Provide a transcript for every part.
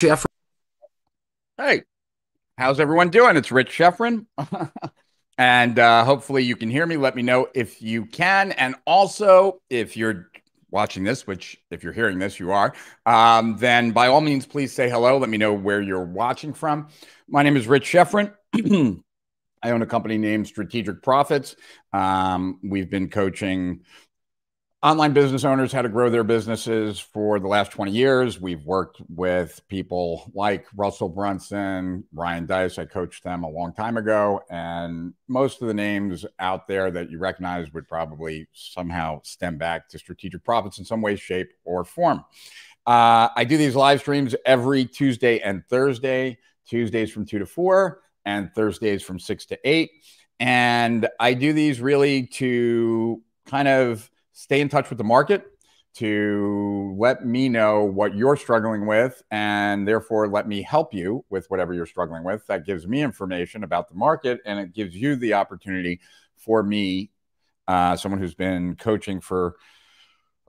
Jeff. Hey, how's everyone doing? It's Rich Schefren. and uh, hopefully you can hear me. Let me know if you can. And also, if you're watching this, which if you're hearing this, you are, um, then by all means, please say hello. Let me know where you're watching from. My name is Rich Schefren. I own a company named Strategic Profits. Um, we've been coaching online business owners how to grow their businesses for the last 20 years. We've worked with people like Russell Brunson, Ryan Deiss. I coached them a long time ago. And most of the names out there that you recognize would probably somehow stem back to strategic profits in some way, shape, or form. Uh, I do these live streams every Tuesday and Thursday, Tuesdays from 2 to 4, and Thursdays from 6 to 8. And I do these really to kind of stay in touch with the market, to let me know what you're struggling with, and therefore let me help you with whatever you're struggling with. That gives me information about the market, and it gives you the opportunity for me, uh, someone who's been coaching for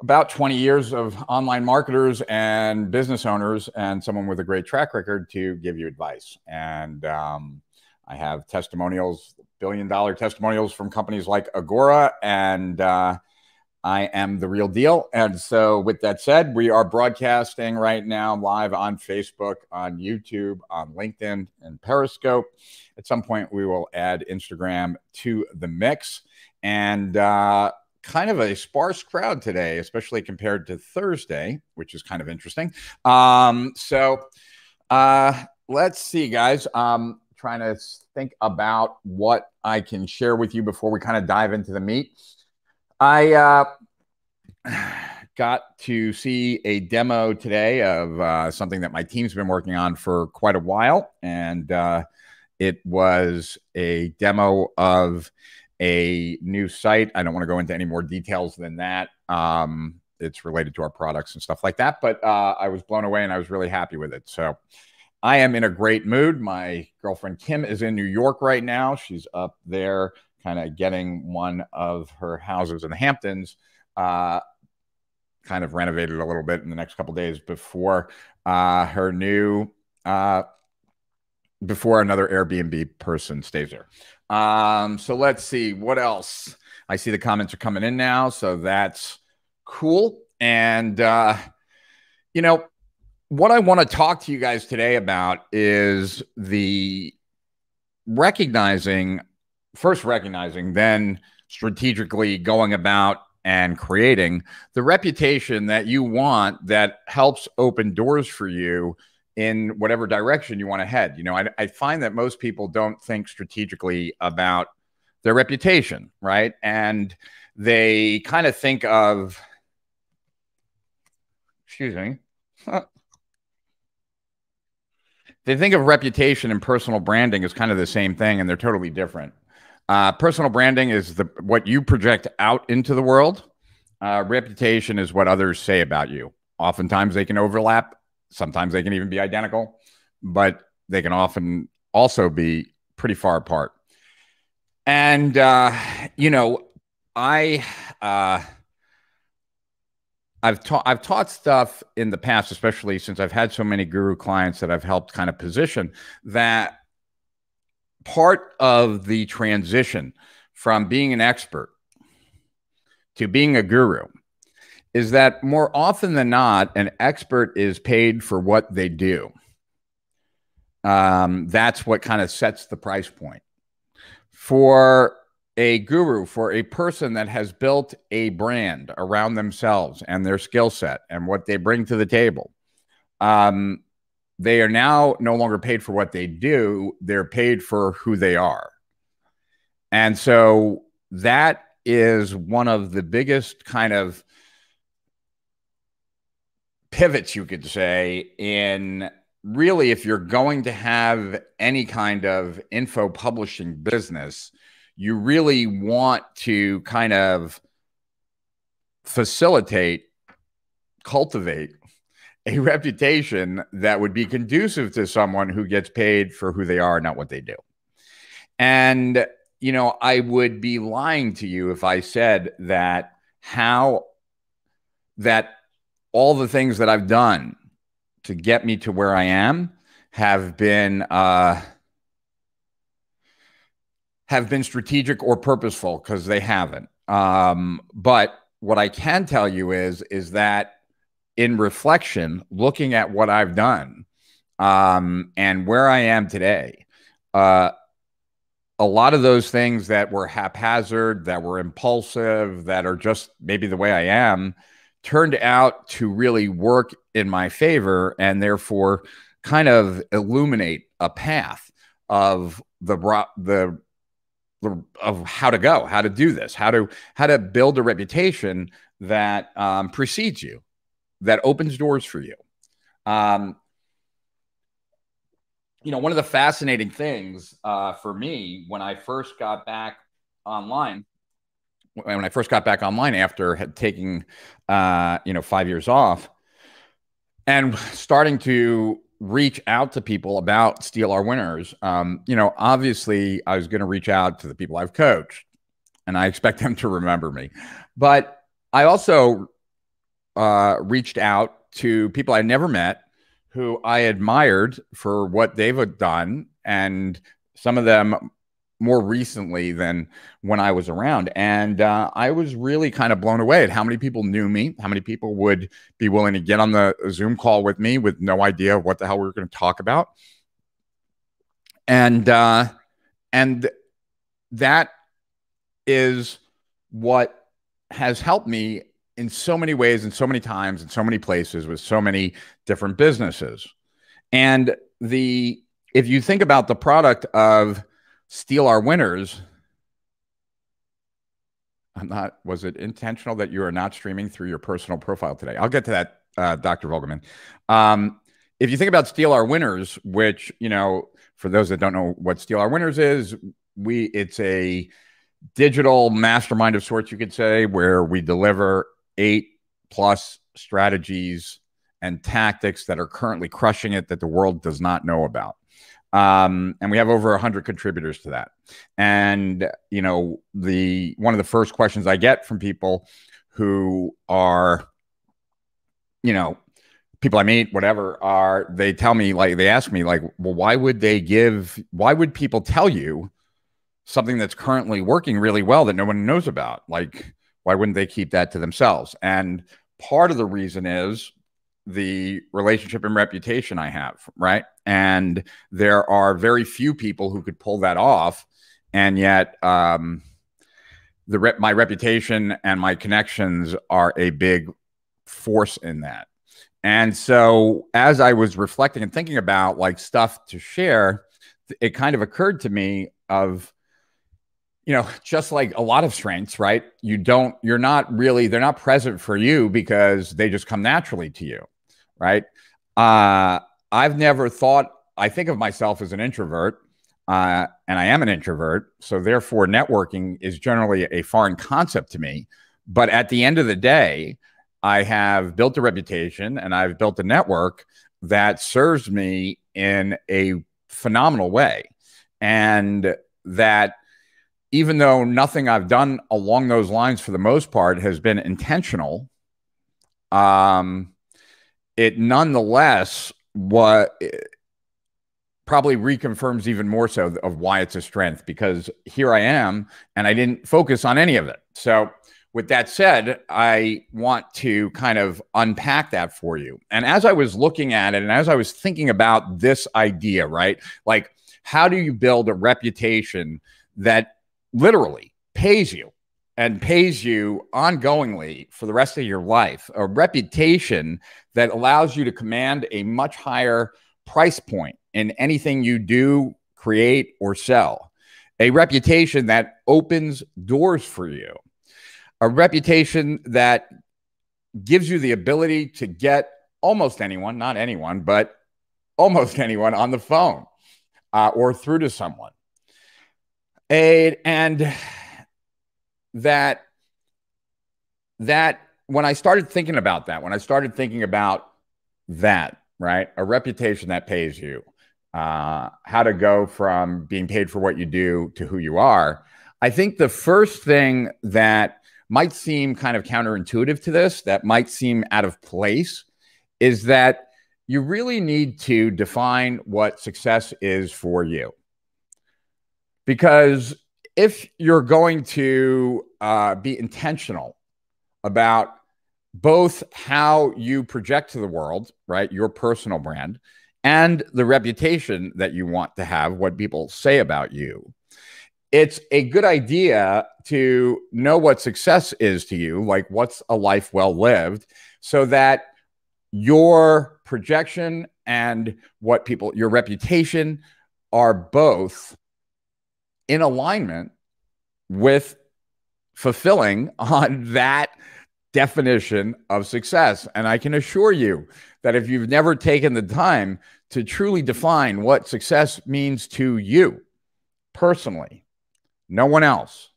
about 20 years of online marketers and business owners, and someone with a great track record to give you advice. And um, I have testimonials, billion dollar testimonials from companies like Agora and uh, I am the real deal. And so, with that said, we are broadcasting right now live on Facebook, on YouTube, on LinkedIn, and Periscope. At some point, we will add Instagram to the mix. And uh, kind of a sparse crowd today, especially compared to Thursday, which is kind of interesting. Um, so, uh, let's see, guys. Um, trying to think about what I can share with you before we kind of dive into the meat. I uh, got to see a demo today of uh, something that my team's been working on for quite a while. And uh, it was a demo of a new site. I don't want to go into any more details than that. Um, it's related to our products and stuff like that. But uh, I was blown away and I was really happy with it. So I am in a great mood. My girlfriend Kim is in New York right now. She's up there kind of getting one of her houses in the Hamptons uh, kind of renovated a little bit in the next couple days before uh, her new uh, before another Airbnb person stays there. Um, so let's see what else. I see the comments are coming in now, so that's cool. And uh, you know what I want to talk to you guys today about is the recognizing first recognizing, then strategically going about and creating the reputation that you want that helps open doors for you in whatever direction you want to head. You know, I, I find that most people don't think strategically about their reputation, right? And they kind of think of, excuse me, they think of reputation and personal branding as kind of the same thing, and they're totally different. Uh, personal branding is the what you project out into the world. Uh, reputation is what others say about you. Oftentimes they can overlap. Sometimes they can even be identical, but they can often also be pretty far apart. And uh, you know, I uh, I've taught I've taught stuff in the past, especially since I've had so many guru clients that I've helped kind of position that part of the transition from being an expert to being a guru is that more often than not, an expert is paid for what they do. Um, that's what kind of sets the price point. For a guru, for a person that has built a brand around themselves and their skill set and what they bring to the table, um, they are now no longer paid for what they do, they're paid for who they are. And so that is one of the biggest kind of pivots, you could say, in really if you're going to have any kind of info publishing business, you really want to kind of facilitate, cultivate a reputation that would be conducive to someone who gets paid for who they are, not what they do. And, you know, I would be lying to you if I said that how that all the things that I've done to get me to where I am have been uh, have been strategic or purposeful because they haven't. Um, but what I can tell you is is that in reflection, looking at what I've done um, and where I am today, uh, a lot of those things that were haphazard, that were impulsive, that are just maybe the way I am, turned out to really work in my favor and therefore kind of illuminate a path of the the of how to go, how to do this, how to how to build a reputation that um, precedes you, that opens doors for you. Um, you know, one of the fascinating things uh, for me when I first got back online, when I first got back online after had taken, uh, you know, five years off, and starting to reach out to people about Steal Our Winners, um, you know, obviously I was going to reach out to the people I've coached, and I expect them to remember me, but I also uh, reached out to people I never met who I admired for what they've done, and some of them more recently than when I was around. And uh, I was really kind of blown away at how many people knew me, how many people would be willing to get on the Zoom call with me with no idea what the hell we were going to talk about. And uh, and that is what has helped me in so many ways and so many times in so many places with so many different businesses. And the if you think about the product of steal our winners, I'm not was it intentional that you are not streaming through your personal profile today? I'll get to that, uh, Dr. Vogelman. Um, if you think about steal our winners, which you know, for those that don't know what steal our winners is, we it's a digital mastermind of sorts, you could say, where we deliver eight plus strategies and tactics that are currently crushing it that the world does not know about. Um, and we have over 100 contributors to that. And, you know, the one of the first questions I get from people who are, you know, people I meet, whatever, are they tell me, like, they ask me, like, well, why would they give, why would people tell you something that's currently working really well that no one knows about? Like, why wouldn't they keep that to themselves? And part of the reason is the relationship and reputation I have, right? And there are very few people who could pull that off. And yet, um, the rep- my reputation and my connections are a big force in that. And so, as I was reflecting and thinking about like stuff to share, it kind of occurred to me of you know, just like a lot of strengths, right? You don't, you're not really, they're not present for you because they just come naturally to you, right? Uh, I've never thought, I think of myself as an introvert, uh, and I am an introvert. So therefore, networking is generally a foreign concept to me. But at the end of the day, I have built a reputation and I've built a network that serves me in a phenomenal way. And that even though nothing I've done along those lines for the most part has been intentional, um, it nonetheless what probably reconfirms even more so of why it's a strength because here I am and I didn't focus on any of it. So with that said, I want to kind of unpack that for you. And as I was looking at it and as I was thinking about this idea, right? Like how do you build a reputation that literally pays you and pays you ongoingly for the rest of your life, a reputation that allows you to command a much higher price point in anything you do, create, or sell, a reputation that opens doors for you, a reputation that gives you the ability to get almost anyone, not anyone, but almost anyone on the phone uh, or through to someone and, and that that when I started thinking about that, when I started thinking about that, right, a reputation that pays you, uh, how to go from being paid for what you do to who you are, I think the first thing that might seem kind of counterintuitive to this, that might seem out of place, is that you really need to define what success is for you. Because if you're going to uh, be intentional about both how you project to the world, right, your personal brand, and the reputation that you want to have, what people say about you, it's a good idea to know what success is to you, like what's a life well lived, so that your projection and what people, your reputation are both in alignment with fulfilling on that definition of success. And I can assure you that if you've never taken the time to truly define what success means to you personally, no one else,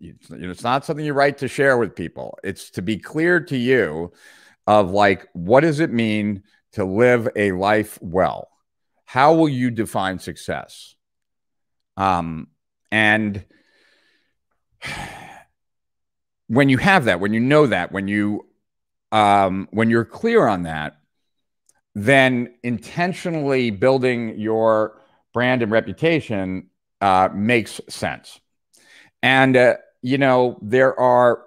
it's not something you write to share with people. It's to be clear to you of like, what does it mean to live a life well? How will you define success? Um, and when you have that, when you know that, when you um, when you're clear on that, then intentionally building your brand and reputation uh, makes sense. And uh, you know there are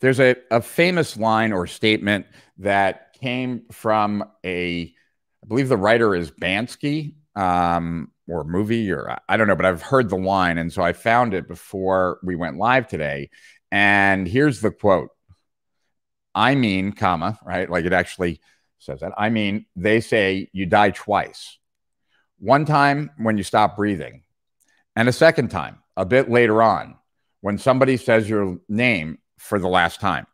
there's a, a famous line or statement that came from a I believe the writer is Banksy. Um, or movie or I don't know, but I've heard the line. And so I found it before we went live today. And here's the quote I mean, comma, right? Like it actually says that. I mean, they say you die twice. One time when you stop breathing, and a second time a bit later on when somebody says your name for the last time.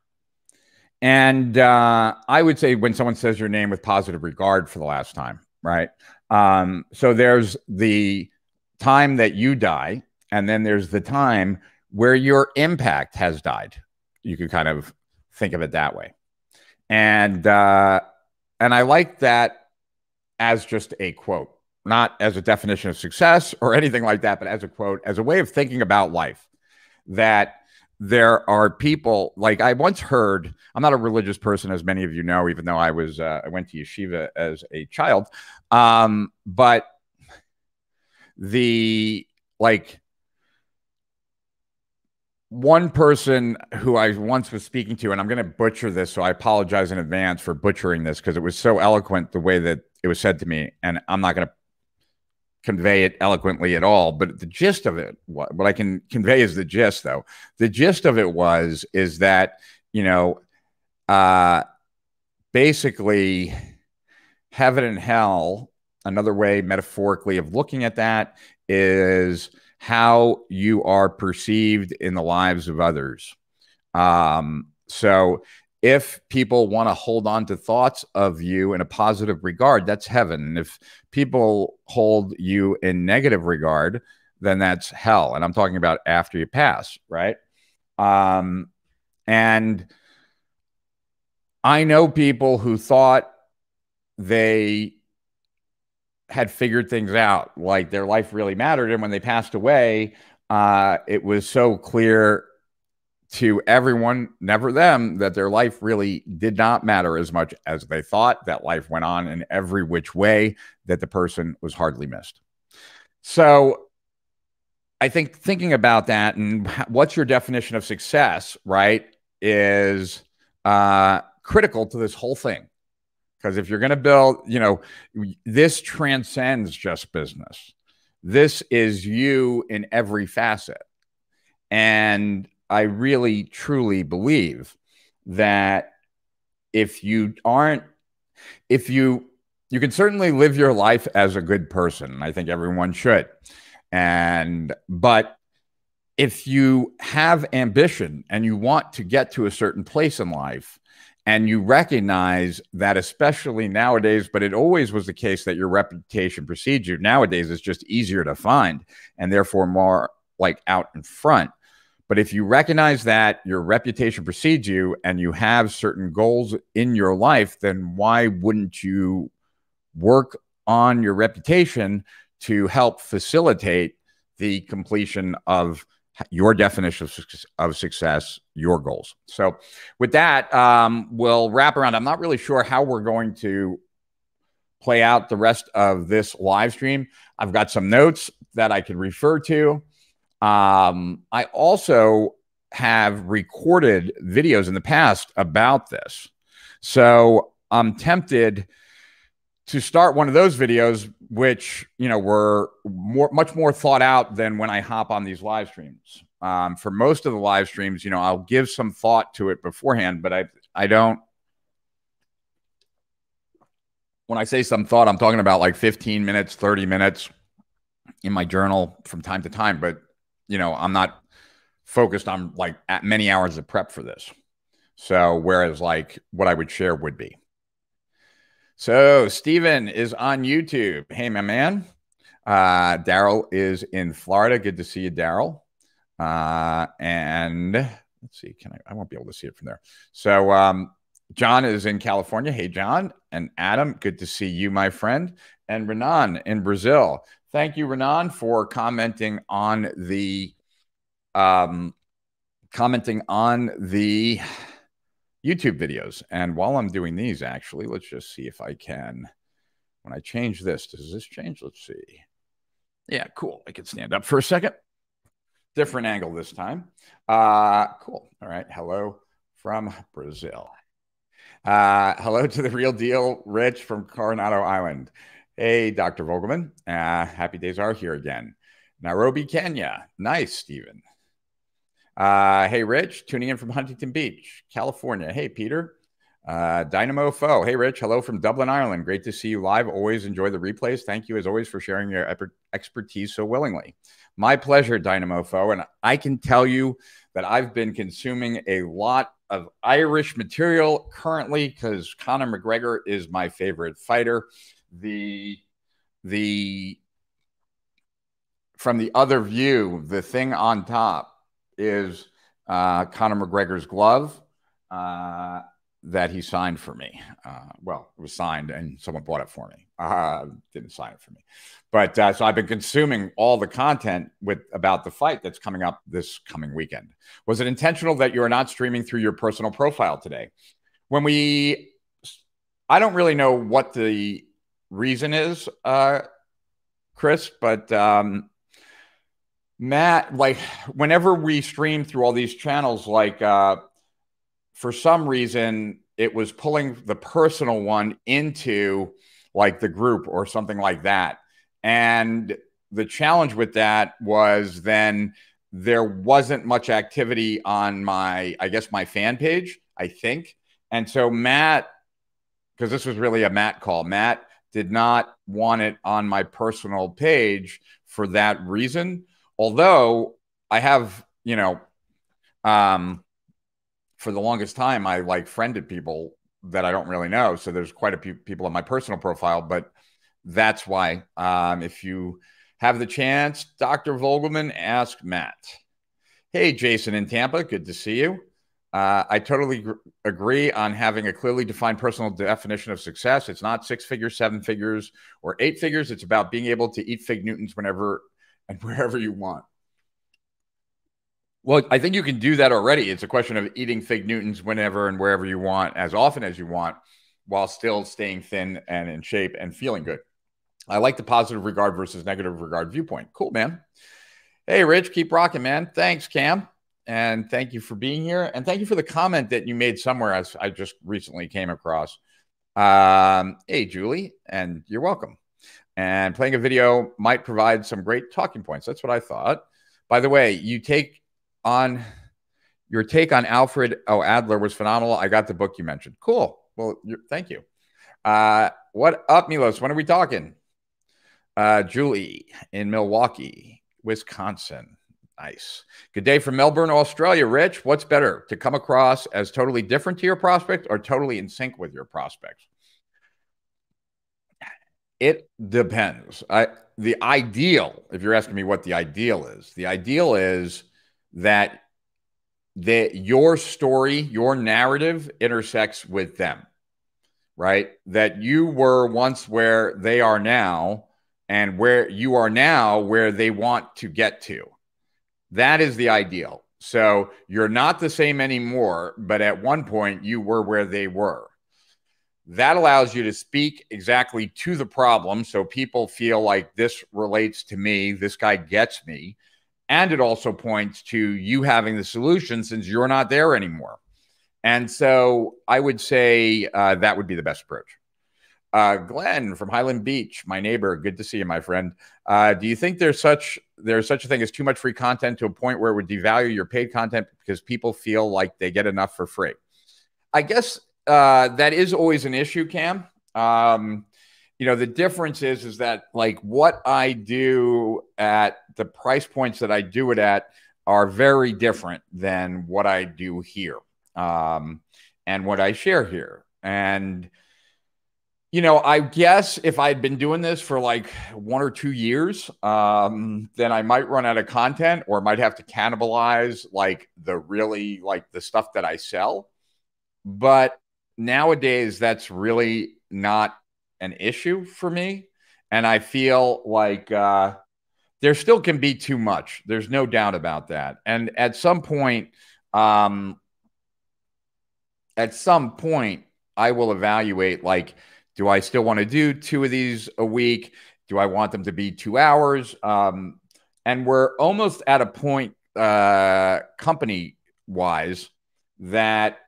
And uh, I would say when someone says your name with positive regard for the last time, right? Um, so there's the time that you die, and then there's the time where your impact has died. You could kind of think of it that way. And uh, and I like that as just a quote, not as a definition of success or anything like that, but as a quote, as a way of thinking about life. That there are people like I once heard. I'm not a religious person, as many of you know, even though I was uh, I went to yeshiva as a child. Um, but the like one person who I once was speaking to, and I'm going to butcher this, so I apologize in advance for butchering this because it was so eloquent the way that it was said to me, and I'm not going to convey it eloquently at all, but the gist of it, what, what I can convey is the gist, though. The gist of it was is that you know, uh, basically, heaven and hell. Another way, metaphorically, of looking at that is how you are perceived in the lives of others. Um, so if people want to hold on to thoughts of you in a positive regard, that's heaven. If people hold you in negative regard, then that's hell. And I'm talking about after you pass, right? Um, and I know people who thought they had figured things out, like their life really mattered. And when they passed away, uh, it was so clear to everyone, never them, that their life really did not matter as much as they thought. That life went on in every which way, that the person was hardly missed. So I think thinking about that and what's your definition of success, right, is uh, critical to this whole thing. Because if you're going to build, you know, this transcends just business. This is you in every facet. And I really truly believe that if you aren't, if you, you can certainly live your life as a good person. I think everyone should. And, but if you have ambition and you want to get to a certain place in life, and you recognize that especially nowadays but it always was the case that your reputation precedes you nowadays it's just easier to find and therefore more like out in front. But if you recognize that your reputation precedes you and you have certain goals in your life, then why wouldn't you work on your reputation to help facilitate the completion of your definition of success, of success, your goals. So, with that, um, we'll wrap around. I'm not really sure how we're going to play out the rest of this live stream. I've got some notes that I could refer to. Um, I also have recorded videos in the past about this. So I'm tempted to start one of those videos, which, you know, were more, much more thought out than when I hop on these live streams. Um, for most of the live streams, you know, I'll give some thought to it beforehand, but I, I don't, when I say some thought, I'm talking about like 15 minutes, 30 minutes in my journal from time to time. But, you know, I'm not focused on like many hours of prep for this. So, whereas like what I would share would be. So, Stephen is on YouTube. Hey, my man. Uh, Daryl is in Florida. Good to see you, Daryl. Uh, and let's see, can I? I won't be able to see it from there. So, um, John is in California. Hey, John. And Adam, good to see you, my friend. And Renan in Brazil. Thank you, Renan, for commenting on the um, commenting on the YouTube videos. And while I'm doing these, actually, let's just see if I can. When I change this, does this change? Let's see. Yeah, cool. I can stand up for a second. Different angle this time. Uh, cool. All right. Hello from Brazil. Uh, hello to the real deal, Rich from Coronado Island. Hey, Dr. Vogelman. Uh, happy days are here again. Nairobi, Kenya. Nice, Stephen. Uh, hey, Rich, tuning in from Huntington Beach, California. Hey, Peter. Uh, Dynamo Foe. Hey, Rich. Hello from Dublin, Ireland. Great to see you live. Always enjoy the replays. Thank you, as always, for sharing your expertise so willingly. My pleasure, Dynamo Foe. And I can tell you that I've been consuming a lot of Irish material currently because Conor McGregor is my favorite fighter. The the from the other view, the thing on top is uh, Conor McGregor's glove uh, that he signed for me. Uh, well, it was signed and someone bought it for me. Uh, didn't sign it for me, but uh, so I've been consuming all the content with about the fight that's coming up this coming weekend. Was it intentional that you are not streaming through your personal profile today? When we, I don't really know what the reason is, uh, Chris, but um, Matt, like whenever we stream through all these channels, like uh, for some reason it was pulling the personal one into like the group or something like that. And the challenge with that was then there wasn't much activity on my, I guess, my fan page, I think. And so Matt, because this was really a Matt call, Matt did not want it on my personal page for that reason. Although I have, you know, um, for the longest time, I like friended people that I don't really know. So there's quite a few people on my personal profile, but that's why. Um, if you have the chance, Dr. Vogelman, ask Matt. Hey, Jason in Tampa, good to see you. Uh, I totally agree on having a clearly defined personal definition of success. It's not six figures, seven figures, or eight figures. It's about being able to eat fig Newtons whenever and wherever you want. Well, I think you can do that already. It's a question of eating fig Newtons whenever and wherever you want, as often as you want, while still staying thin and in shape and feeling good. I like the positive regard versus negative regard viewpoint. Cool, man. Hey, Rich, keep rocking, man. Thanks, Cam. And thank you for being here. And thank you for the comment that you made somewhere as I just recently came across. Um, hey, Julie, and you're welcome. And playing a video might provide some great talking points. That's what I thought. By the way, you take on your take on Alfred O. Adler was phenomenal. I got the book you mentioned. Cool. Well, thank you. Uh, what up, Milos? When are we talking? Uh, Julie in Milwaukee, Wisconsin. Nice. Good day from Melbourne, Australia. Rich, what's better to come across as totally different to your prospect or totally in sync with your prospects? It depends. I the ideal, if you're asking me what the ideal is, the ideal is that that your story, your narrative intersects with them, right? That you were once where they are now, and where you are now where they want to get to. That is the ideal. So you're not the same anymore, but at one point you were where they were. That allows you to speak exactly to the problem. So people feel like this relates to me, this guy gets me. And it also points to you having the solution since you're not there anymore. And so I would say uh, that would be the best approach. Uh, Glenn from Highland Beach, my neighbor. Good to see you, my friend. Uh, do you think there's such there's such a thing as too much free content to a point where it would devalue your paid content because people feel like they get enough for free? I guess uh, that is always an issue, Cam. Um, you know, the difference is is that like what I do at the price points that I do it at are very different than what I do here um, and what I share here. And you know, I guess if I'd been doing this for like one or two years, um, then I might run out of content or might have to cannibalize like the really like the stuff that I sell. But nowadays, that's really not an issue for me. And I feel like uh, there still can be too much. There's no doubt about that. And at some point, um, at some point, I will evaluate like, do I still want to do two of these a week? Do I want them to be two hours? Um, and we're almost at a point, uh, company wise, that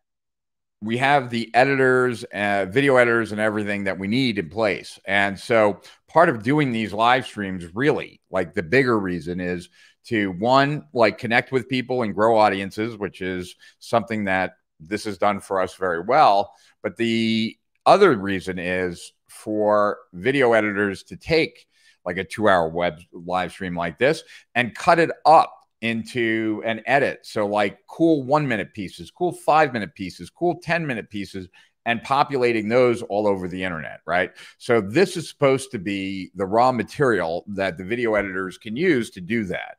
we have the editors, uh, video editors, and everything that we need in place. And so, part of doing these live streams, really, like the bigger reason is to one, like connect with people and grow audiences, which is something that this has done for us very well. But the other reason is for video editors to take like a two hour web live stream like this and cut it up into an edit. So, like cool one minute pieces, cool five minute pieces, cool 10 minute pieces, and populating those all over the internet, right? So, this is supposed to be the raw material that the video editors can use to do that.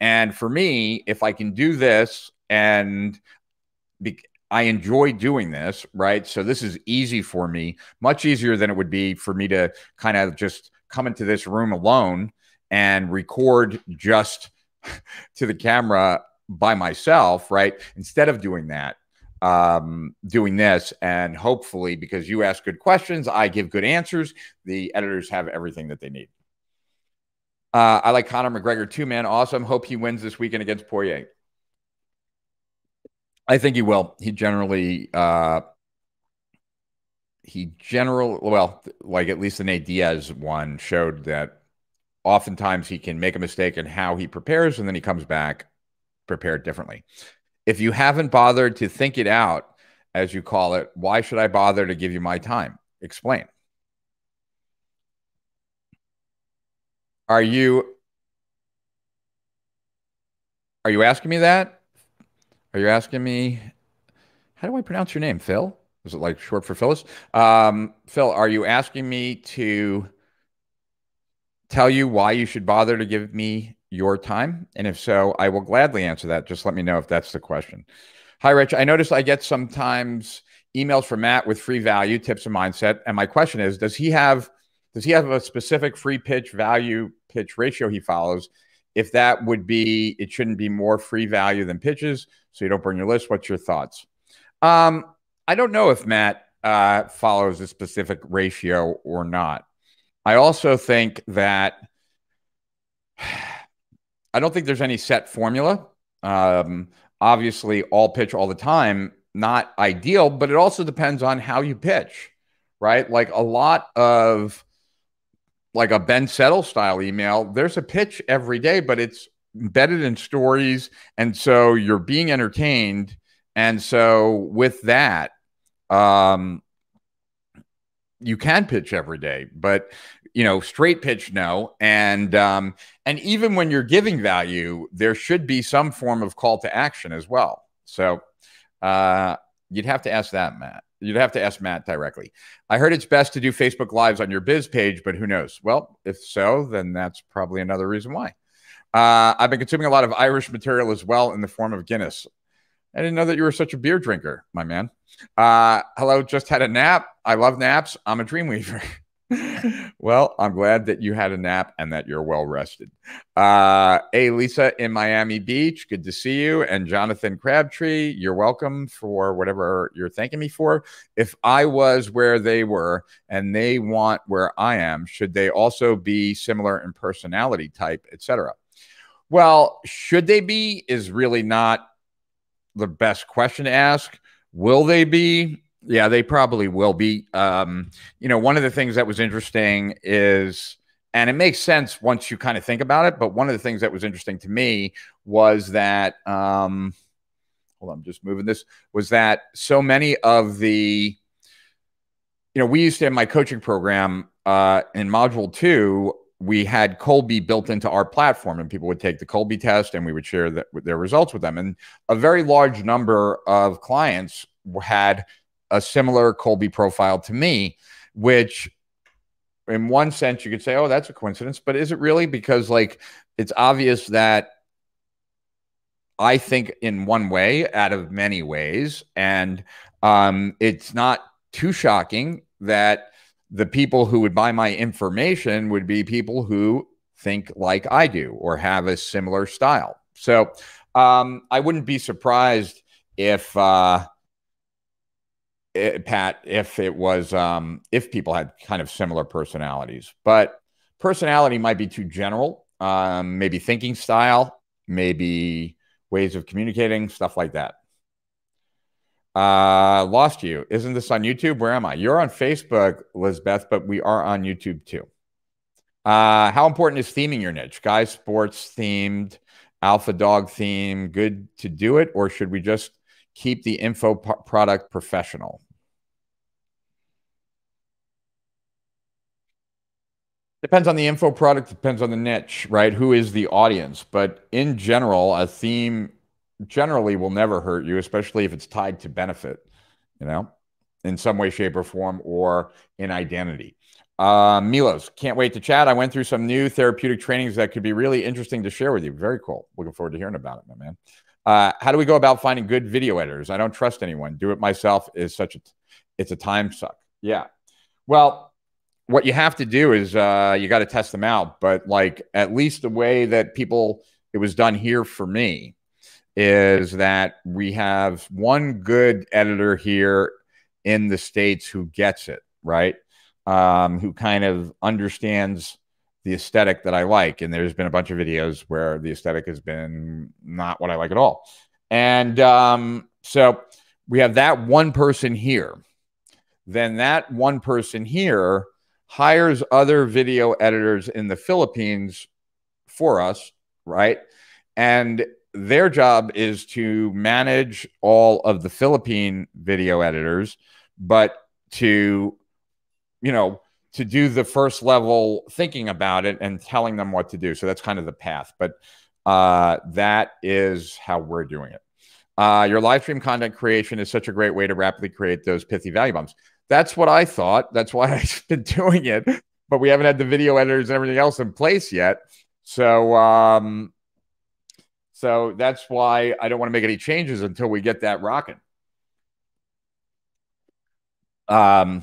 And for me, if I can do this and be, I enjoy doing this, right? So this is easy for me, much easier than it would be for me to kind of just come into this room alone and record just to the camera by myself, right? Instead of doing that, um, doing this, and hopefully, because you ask good questions, I give good answers, the editors have everything that they need. Uh, I like Conor McGregor too, man. Awesome. Hope he wins this weekend against Poirier. I think he will. He generally, uh, he general well, like at least the Nate Diaz one showed that oftentimes he can make a mistake in how he prepares, and then he comes back prepared differently. If you haven't bothered to think it out, as you call it, why should I bother to give you my time? Explain. Are you are you asking me that? Are you asking me? How do I pronounce your name, Phil? Is it like short for Phyllis? Um, Phil, are you asking me to tell you why you should bother to give me your time? And if so, I will gladly answer that. Just let me know if that's the question. Hi, Rich. I notice I get sometimes emails from Matt with free value tips and mindset. And my question is, does he have does he have a specific free pitch value pitch ratio he follows? If that would be, it shouldn't be more free value than pitches so you don't burn your list. What's your thoughts? Um, I don't know if Matt uh, follows a specific ratio or not. I also think that I don't think there's any set formula. Um, obviously, all pitch all the time, not ideal, but it also depends on how you pitch, right? Like a lot of like a Ben Settle style email, there's a pitch every day, but it's embedded in stories. And so you're being entertained. And so with that, um, you can pitch every day, but you know, straight pitch, no. And um, and even when you're giving value, there should be some form of call to action as well. So uh, you'd have to ask that, Matt. You'd have to ask Matt directly. I heard it's best to do Facebook Lives on your biz page, but who knows? Well, if so, then that's probably another reason why. Uh, I've been consuming a lot of Irish material as well in the form of Guinness. I didn't know that you were such a beer drinker, my man. Uh, hello, just had a nap. I love naps. I'm a dream weaver. well, I'm glad that you had a nap and that you're well rested. Uh, hey, Lisa in Miami Beach, good to see you. And Jonathan Crabtree, you're welcome for whatever you're thanking me for. If I was where they were and they want where I am, should they also be similar in personality type, etc.? Well, should they be is really not the best question to ask. Will they be? Yeah, they probably will be. Um, you know, one of the things that was interesting is, and it makes sense once you kind of think about it, but one of the things that was interesting to me was that, um, hold on, I'm just moving this, was that so many of the, you know, we used to have my coaching program uh, in module two, we had Kolbe built into our platform, and people would take the Kolbe test, and we would share the, their results with them. And a very large number of clients had a similar Kolbe profile to me, which in one sense you could say, oh, that's a coincidence, but is it really? Because like it's obvious that I think in one way out of many ways, and um, it's not too shocking that the people who would buy my information would be people who think like I do or have a similar style. So um, I wouldn't be surprised if uh, it, eh, Pat, if it was um, if people had kind of similar personalities, but personality might be too general. Um, maybe thinking style, maybe ways of communicating, stuff like that. Uh, lost you. Isn't this on YouTube? Where am I? You're on Facebook, Lizbeth, but we are on YouTube too. Uh, how important is theming your niche? Guys, sports themed, alpha dog theme, good to do it, or should we just keep the info product professional. Depends on the info product, depends on the niche, right? Who is the audience? But in general, a theme generally will never hurt you, especially if it's tied to benefit, you know, in some way, shape, or form, or in identity. Uh, Milos, can't wait to chat. I went through some new therapeutic trainings that could be really interesting to share with you. Very cool. Looking forward to hearing about it, my man. Uh, how do we go about finding good video editors? I don't trust anyone. Do it myself is such a, it's a time suck. Yeah. Well, what you have to do is uh, you got to test them out. But like at least the way that people, it was done here for me is that we have one good editor here in the States who gets it, right? Um, who kind of understands the aesthetic that I like. And there's been a bunch of videos where the aesthetic has been not what I like at all. And um, so we have that one person here. Then that one person here hires other video editors in the Philippines for us, right? And their job is to manage all of the Philippine video editors, but to, you know, to do the first level thinking about it and telling them what to do. So that's kind of the path. But uh, that is how we're doing it. Uh, your live stream content creation is such a great way to rapidly create those pithy value bombs. That's what I thought. That's why I've been doing it. But we haven't had the video editors and everything else in place yet. So, um, so that's why I don't want to make any changes until we get that rocking. Um,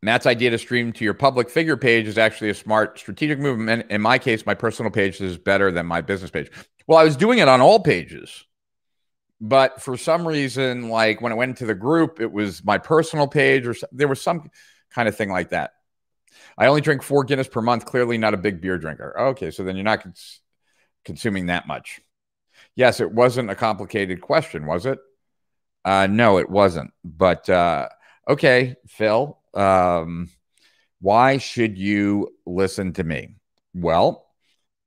Matt's idea to stream to your public figure page is actually a smart strategic movement. In my case, my personal page is better than my business page. Well, I was doing it on all pages, but for some reason, like when it went to the group, it was my personal page or there was some kind of thing like that. I only drink four Guinness per month. Clearly, not a big beer drinker. Okay, so then you're not consuming that much. Yes, it wasn't a complicated question, was it? Uh, no, it wasn't. But uh, okay, Phil, um, why should you listen to me? Well,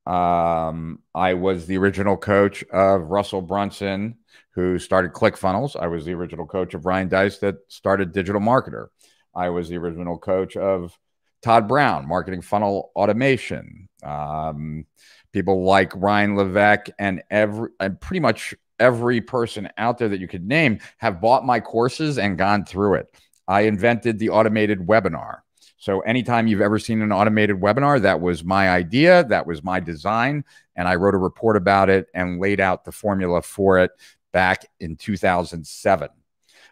um, I was the original coach of Russell Brunson, who started ClickFunnels. I was the original coach of Ryan Deiss that started Digital Marketer. I was the original coach of Todd Brown, marketing funnel automation. Um, people like Ryan Levesque and every and pretty much every person out there that you could name have bought my courses and gone through it. I invented the automated webinar. So anytime you've ever seen an automated webinar, that was my idea, that was my design, and I wrote a report about it and laid out the formula for it back in 2007.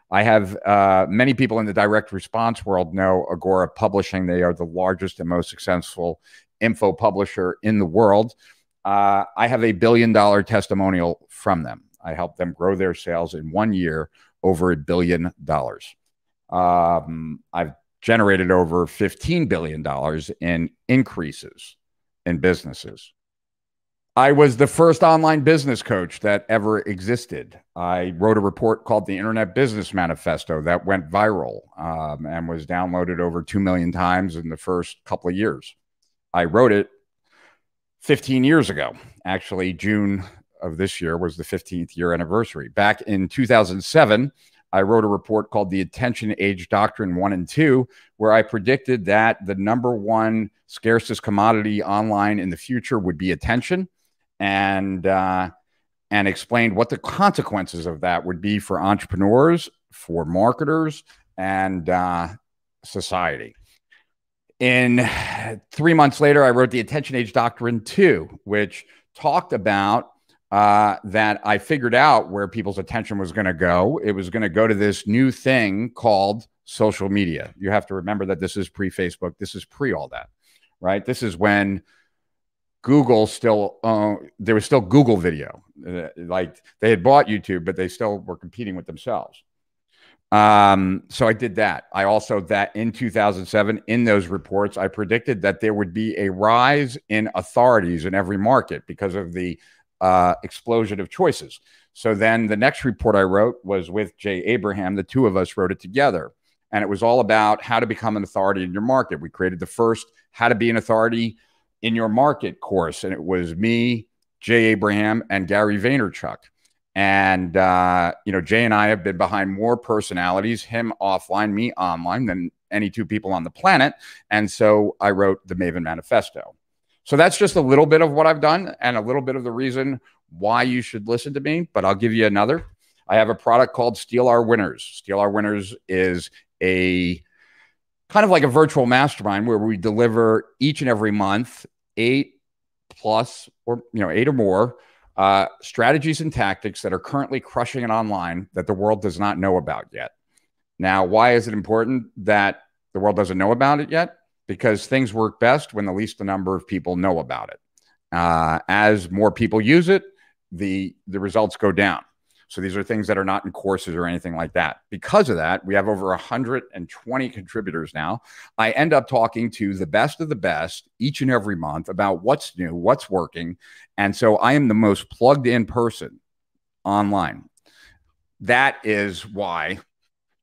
I have uh, many people in the direct response world know Agora Publishing. They are the largest and most successful info publisher in the world. Uh, I have a billion dollar testimonial from them. I helped them grow their sales in one year over a billion dollars. Um, I've generated over $15 billion in increases in businesses. I was the first online business coach that ever existed. I wrote a report called the Internet Business Manifesto that went viral um, and was downloaded over 2 million times in the first couple of years. I wrote it 15 years ago. Actually, June of this year was the 15th year anniversary. Back in 2007, I wrote a report called The Attention Age Doctrine 1 and 2, where I predicted that the number one scarcest commodity online in the future would be attention and uh, and explained what the consequences of that would be for entrepreneurs, for marketers, and uh, society. In three months later, I wrote the Attention Age Doctrine 2, which talked about uh, that I figured out where people's attention was going to go. It was going to go to this new thing called social media. You have to remember that this is pre Facebook, this is pre all that, right? This is when Google still uh, there was still Google video, uh, like they had bought YouTube, but they still were competing with themselves. Um, so I did that. I also that in 2007 in those reports I predicted that there would be a rise in authorities in every market because of the uh, explosion of choices. So then the next report I wrote was with Jay Abraham. The two of us wrote it together, and it was all about how to become an authority in your market. We created the first How to Be an Authority in your market course. And it was me, Jay Abraham, and Gary Vaynerchuk. And, uh, you know, Jay and I have been behind more personalities, him offline, me online, than any two people on the planet. And so I wrote the Maven Manifesto. So that's just a little bit of what I've done and a little bit of the reason why you should listen to me. But I'll give you another. I have a product called Steal Our Winners. Steal Our Winners is a kind of like a virtual mastermind where we deliver each and every month eight plus or you know eight or more uh, strategies and tactics that are currently crushing it online that the world does not know about yet. Now, why is it important that the world doesn't know about it yet? Because things work best when the least number of people know about it. Uh, as more people use it, the the results go down. So these are things that are not in courses or anything like that. Because of that, we have over 120 contributors now. I end up talking to the best of the best each and every month about what's new, what's working. And so I am the most plugged in person online. That is why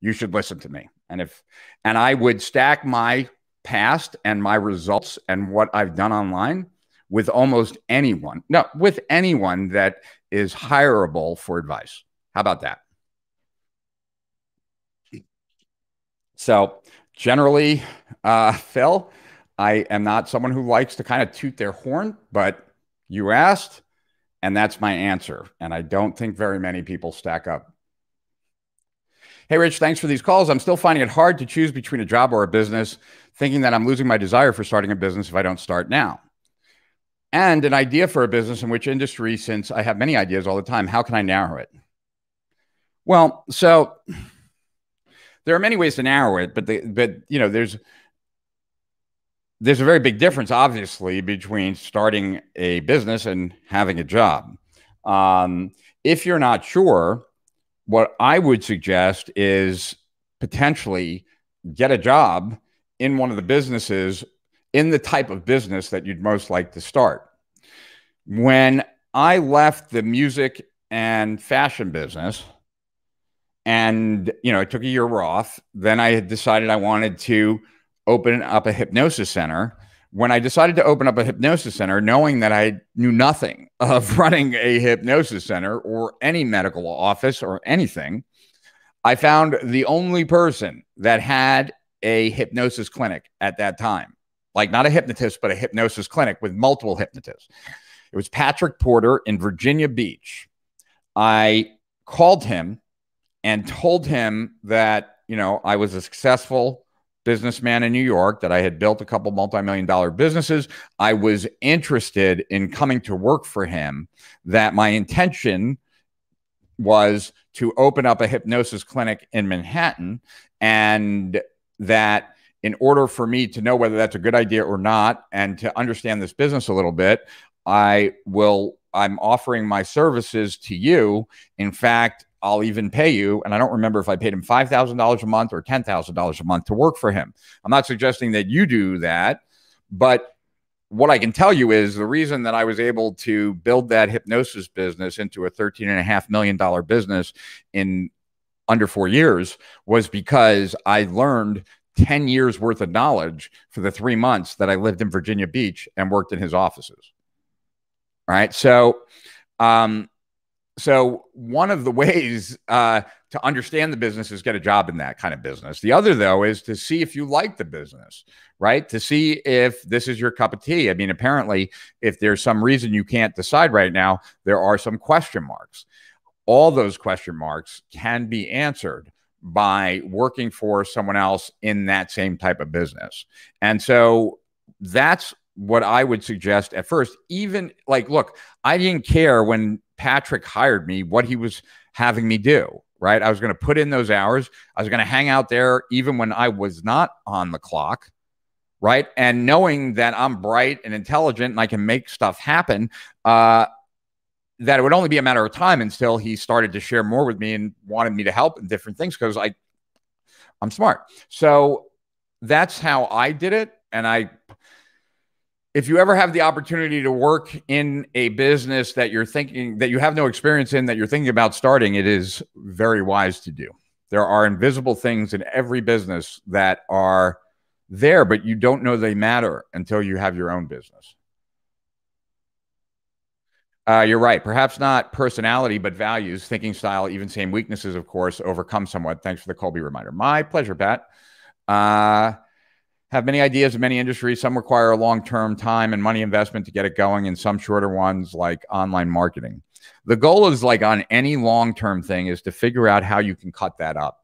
you should listen to me. And if and I would stack my past and my results and what I've done online with almost anyone. No, with anyone that is hireable for advice. How about that? So, generally, uh, Phil, I am not someone who likes to kind of toot their horn, but you asked, and that's my answer. And I don't think very many people stack up. Hey, Rich, thanks for these calls. I'm still finding it hard to choose between a job or a business, thinking that I'm losing my desire for starting a business if I don't start now and an idea for a business in which industry, since I have many ideas all the time, how can I narrow it? Well, so there are many ways to narrow it, but the, but you know, there's there's a very big difference, obviously, between starting a business and having a job. Um, if you're not sure, what I would suggest is potentially get a job in one of the businesses in the type of business that you'd most like to start. When I left the music and fashion business, and you know, I took a year off, then I had decided I wanted to open up a hypnosis center. When I decided to open up a hypnosis center, knowing that I knew nothing of running a hypnosis center or any medical office or anything, I found the only person that had a hypnosis clinic at that time like not a hypnotist, but a hypnosis clinic with multiple hypnotists. It was Patrick Porter in Virginia Beach. I called him and told him that, you know, I was a successful businessman in New York, that I had built a couple multi-million dollar businesses. I was interested in coming to work for him, that my intention was to open up a hypnosis clinic in Manhattan. And that in order for me to know whether that's a good idea or not and to understand this business a little bit, I will, I'm offering my services to you. In fact, I'll even pay you. And I don't remember if I paid him $5,000 a month or $10,000 a month to work for him. I'm not suggesting that you do that, but what I can tell you is the reason that I was able to build that hypnosis business into a $13.5 million business in under four years was because I learned 10 years worth of knowledge for the three months that I lived in Virginia Beach and worked in his offices. All right. So, um, so one of the ways uh, to understand the business is get a job in that kind of business. The other, though, is to see if you like the business, right? To see if this is your cup of tea. I mean, apparently, if there's some reason you can't decide right now, there are some question marks. All those question marks can be answered by working for someone else in that same type of business. And so that's what I would suggest at first. Even like, look, I didn't care when Patrick hired me what he was having me do, right? I was going to put in those hours. I was going to hang out there even when I was not on the clock, right? And knowing that I'm bright and intelligent and I can make stuff happen, uh, that it would only be a matter of time until he started to share more with me and wanted me to help in different things because I, I'm smart. So that's how I did it, and I if you ever have the opportunity to work in a business that you're thinking that you have no experience in that you're thinking about starting it is very wise to do. There are invisible things in every business that are there but you don't know they matter until you have your own business uh, you're right perhaps not personality but values thinking style even same weaknesses of course overcome somewhat thanks for the Kolbe reminder my pleasure pat uh, have many ideas in many industries. Some require a long term time and money investment to get it going, and some shorter ones like online marketing. The goal is like on any long term thing is to figure out how you can cut that up.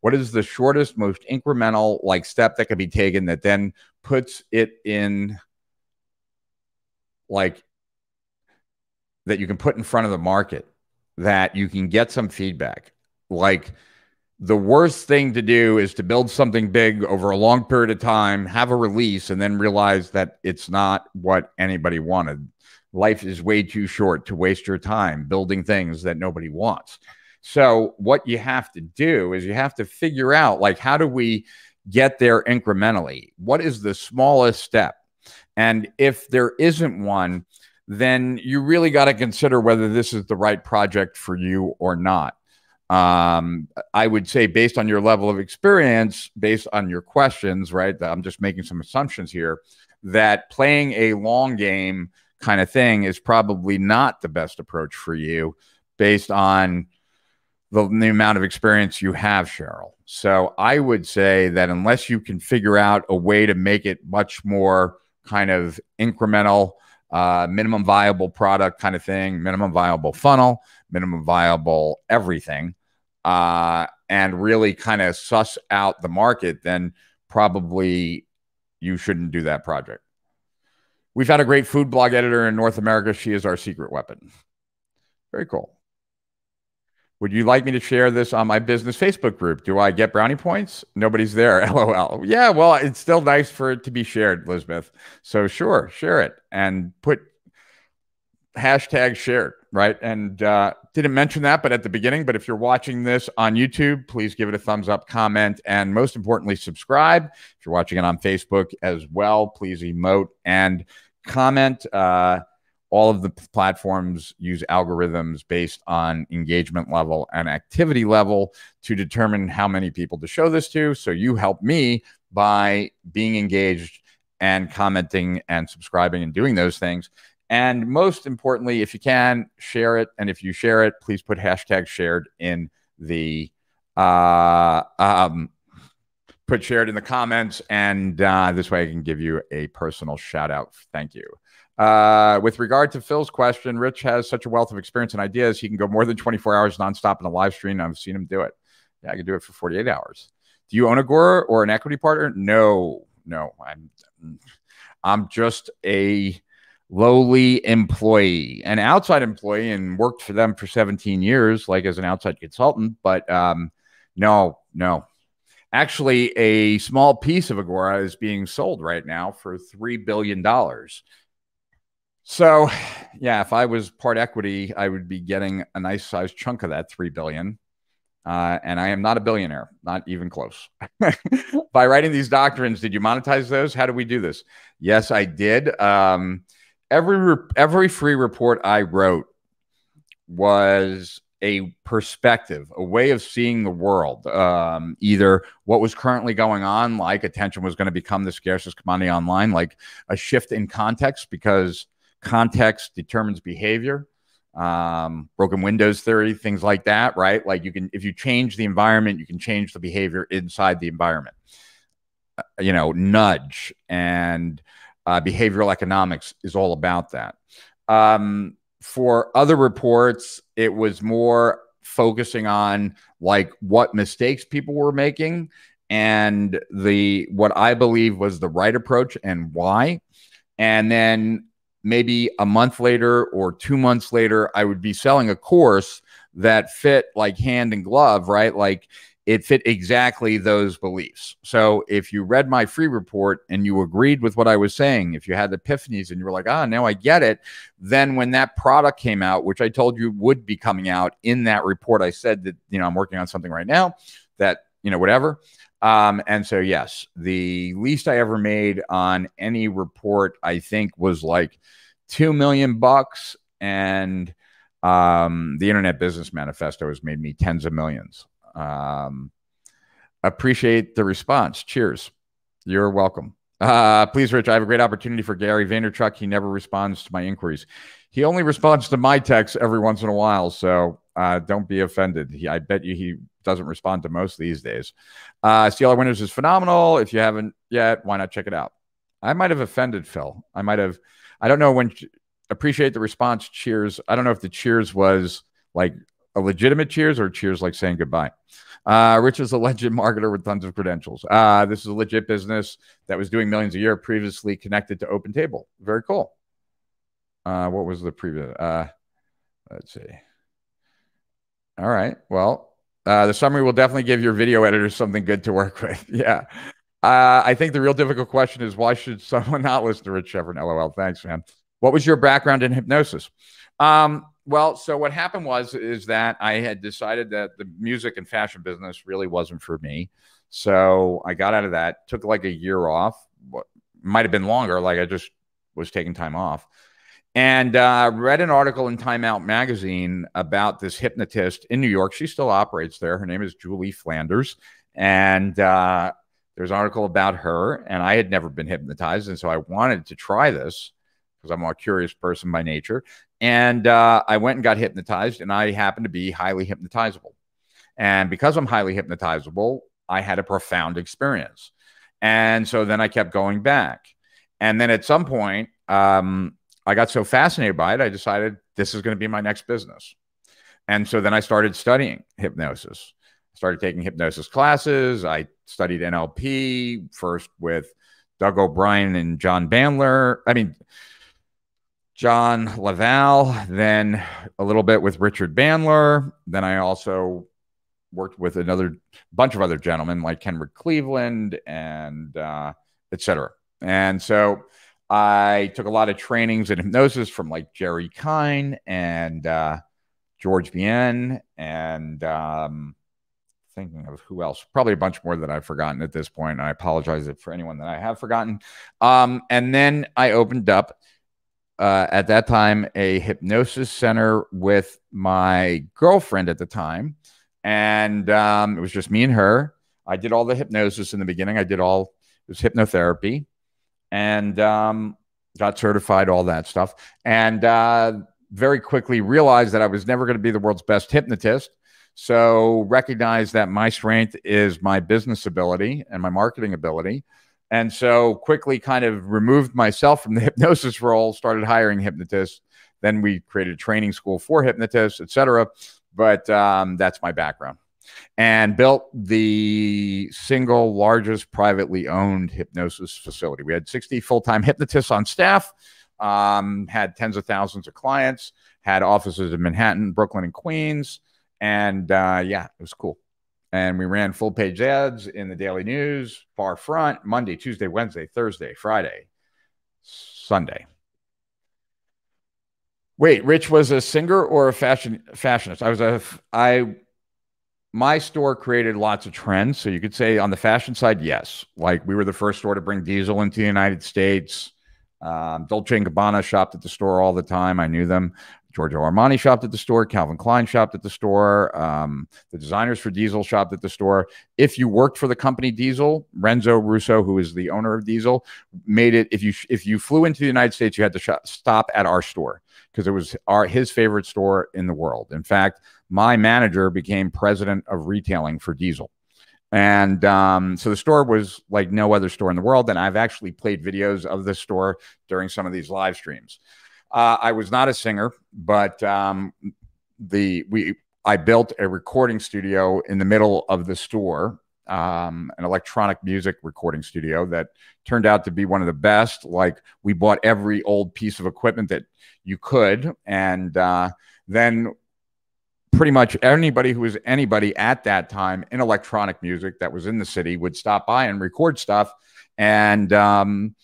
What is the shortest, most incremental like step that can be taken that then puts it in like that you can put in front of the market that you can get some feedback like the worst thing to do is to build something big over a long period of time, have a release, and then realize that it's not what anybody wanted. Life is way too short to waste your time building things that nobody wants. So, what you have to do is you have to figure out like, how do we get there incrementally? What is the smallest step? And if there isn't one, then you really got to consider whether this is the right project for you or not um, I would say based on your level of experience, based on your questions, right? I'm just making some assumptions here that playing a long game kind of thing is probably not the best approach for you based on the, the amount of experience you have, Cheryl. So I would say that unless you can figure out a way to make it much more kind of incremental, uh, minimum viable product kind of thing, minimum viable funnel, minimum viable everything, uh, and really kind of suss out the market, then probably you shouldn't do that project. We've had a great food blog editor in North America. She is our secret weapon. Very cool. Would you like me to share this on my business Facebook group? Do I get brownie points? Nobody's there. LOL. Yeah, well, it's still nice for it to be shared, Elizabeth. So sure, share it and put hashtag shared, right? And uh, didn't mention that, but at the beginning. But if you're watching this on YouTube, please give it a thumbs up, comment, and most importantly, subscribe. If you're watching it on Facebook as well, please emote and comment. Uh, all of the platforms use algorithms based on engagement level and activity level to determine how many people to show this to. So you help me by being engaged and commenting and subscribing and doing those things. And most importantly, if you can, share it. And if you share it, please put hashtag shared in the uh, um, put shared in the comments. And uh, this way I can give you a personal shout out. Thank you. Uh, with regard to Phil's question, Rich has such a wealth of experience and ideas. He can go more than 24 hours nonstop in a live stream. I've seen him do it. Yeah, I can do it for 48 hours. Do you own Agora or an equity partner? No, no. I'm I'm just a lowly employee, an outside employee, and worked for them for 17 years, like as an outside consultant. But um, no, no. Actually, a small piece of Agora is being sold right now for $3 billion. So, yeah, if I was part equity, I would be getting a nice sized chunk of that 3 billion. Uh, and I am not a billionaire, not even close. By writing these doctrines, did you monetize those? How do we do this? Yes, I did. Um, every every free report I wrote was a perspective, a way of seeing the world. Um, either what was currently going on, like attention was going to become the scarcest commodity online, like a shift in context because context determines behavior. Um, broken windows theory, things like that, right? Like you can, if you change the environment, you can change the behavior inside the environment. Uh, you know, nudge and uh, behavioral economics is all about that. Um, for other reports, it was more focusing on like what mistakes people were making and the what I believe was the right approach and why. And then maybe a month later or two months later, I would be selling a course that fit like hand and glove, right? Like it fit exactly those beliefs. So if you read my free report and you agreed with what I was saying, if you had epiphanies and you were like, ah, now I get it, then when that product came out, which I told you would be coming out in that report, I said that, you know, I'm working on something right now that, you know, whatever. Um, and so, yes, the least I ever made on any report, I think, was like two million bucks. And um, the Internet Business Manifesto has made me tens of millions. Um, appreciate the response. Cheers. You're welcome. Uh, please, Rich, I have a great opportunity for Gary Vaynerchuk. He never responds to my inquiries. He only responds to my texts every once in a while. So uh, don't be offended. He, I bet you he doesn't respond to most these days. Uh, Steal Our Winners is phenomenal. If you haven't yet, why not check it out? I might have offended Phil. I might have, I don't know when, appreciate the response. Cheers. I don't know if the cheers was like a legitimate cheers or cheers like saying goodbye. Uh, Rich is a legit marketer with tons of credentials. Uh, this is a legit business that was doing millions a year, previously connected to Open Table. Very cool. Uh, what was the previous? Uh, let's see. All right. Well, uh, the summary will definitely give your video editor something good to work with. yeah. Uh, I think the real difficult question is why should someone not listen to Rich Schefren? LOL. Thanks, man. What was your background in hypnosis? Um, well, so what happened was is that I had decided that the music and fashion business really wasn't for me. So I got out of that, took like a year off. Might have been longer, like I just was taking time off. And uh, read an article in Time Out magazine about this hypnotist in New York. She still operates there. Her name is Julie Flanders. And uh, there's an article about her. And I had never been hypnotized. And so I wanted to try this because I'm a curious person by nature. And uh, I went and got hypnotized, and I happen to be highly hypnotizable. And because I'm highly hypnotizable, I had a profound experience. And so then I kept going back. And then at some point, um, I got so fascinated by it, I decided this is going to be my next business. And so then I started studying hypnosis. I started taking hypnosis classes. I studied NLP first with Doug O'Brien and John Bandler. I mean, John La Valle, then a little bit with Richard Bandler. Then I also worked with another bunch of other gentlemen like Kenrick Cleveland and uh, etc. And so I took a lot of trainings in hypnosis from like Jerry Kein and uh, George Bien and um, thinking of who else, probably a bunch more that I've forgotten at this point. I apologize for anyone that I have forgotten. Um, and then I opened up uh, at that time a hypnosis center with my girlfriend at the time. And um, it was just me and her. I did all the hypnosis in the beginning. I did all, it was hypnotherapy and um, got certified, all that stuff. And uh, very quickly realized that I was never going to be the world's best hypnotist. So recognized that my strength is my business ability and my marketing ability. And so quickly kind of removed myself from the hypnosis role, started hiring hypnotists. Then we created a training school for hypnotists, et cetera. But um, that's my background. And built the single largest privately owned hypnosis facility. We had 60 full time hypnotists on staff. Um, had tens of thousands of clients, had offices in Manhattan, Brooklyn, and Queens. And uh, yeah, it was cool. And we ran full page ads in the daily news, far front, Monday, Tuesday, Wednesday, Thursday, Friday, Sunday. Wait, Rich was a singer or a fashion fashionist? I was a I my store created lots of trends. So you could say on the fashion side, yes. Like we were the first store to bring diesel into the United States. Um, Dolce and Gabbana shopped at the store all the time. I knew them. Giorgio Armani shopped at the store. Calvin Klein shopped at the store. Um, the designers for Diesel shopped at the store. If you worked for the company Diesel, Renzo Rosso, who is the owner of Diesel, made it. If you if you flew into the United States, you had to stop at our store because it was our his favorite store in the world. In fact, my manager became president of retailing for Diesel. And um, so the store was like no other store in the world. And I've actually played videos of the store during some of these live streams. Uh, I was not a singer, but um, the we I built a recording studio in the middle of the store, um, an electronic music recording studio that turned out to be one of the best. Like we bought every old piece of equipment that you could, and uh, then pretty much anybody who was anybody at that time in electronic music that was in the city would stop by and record stuff, and um,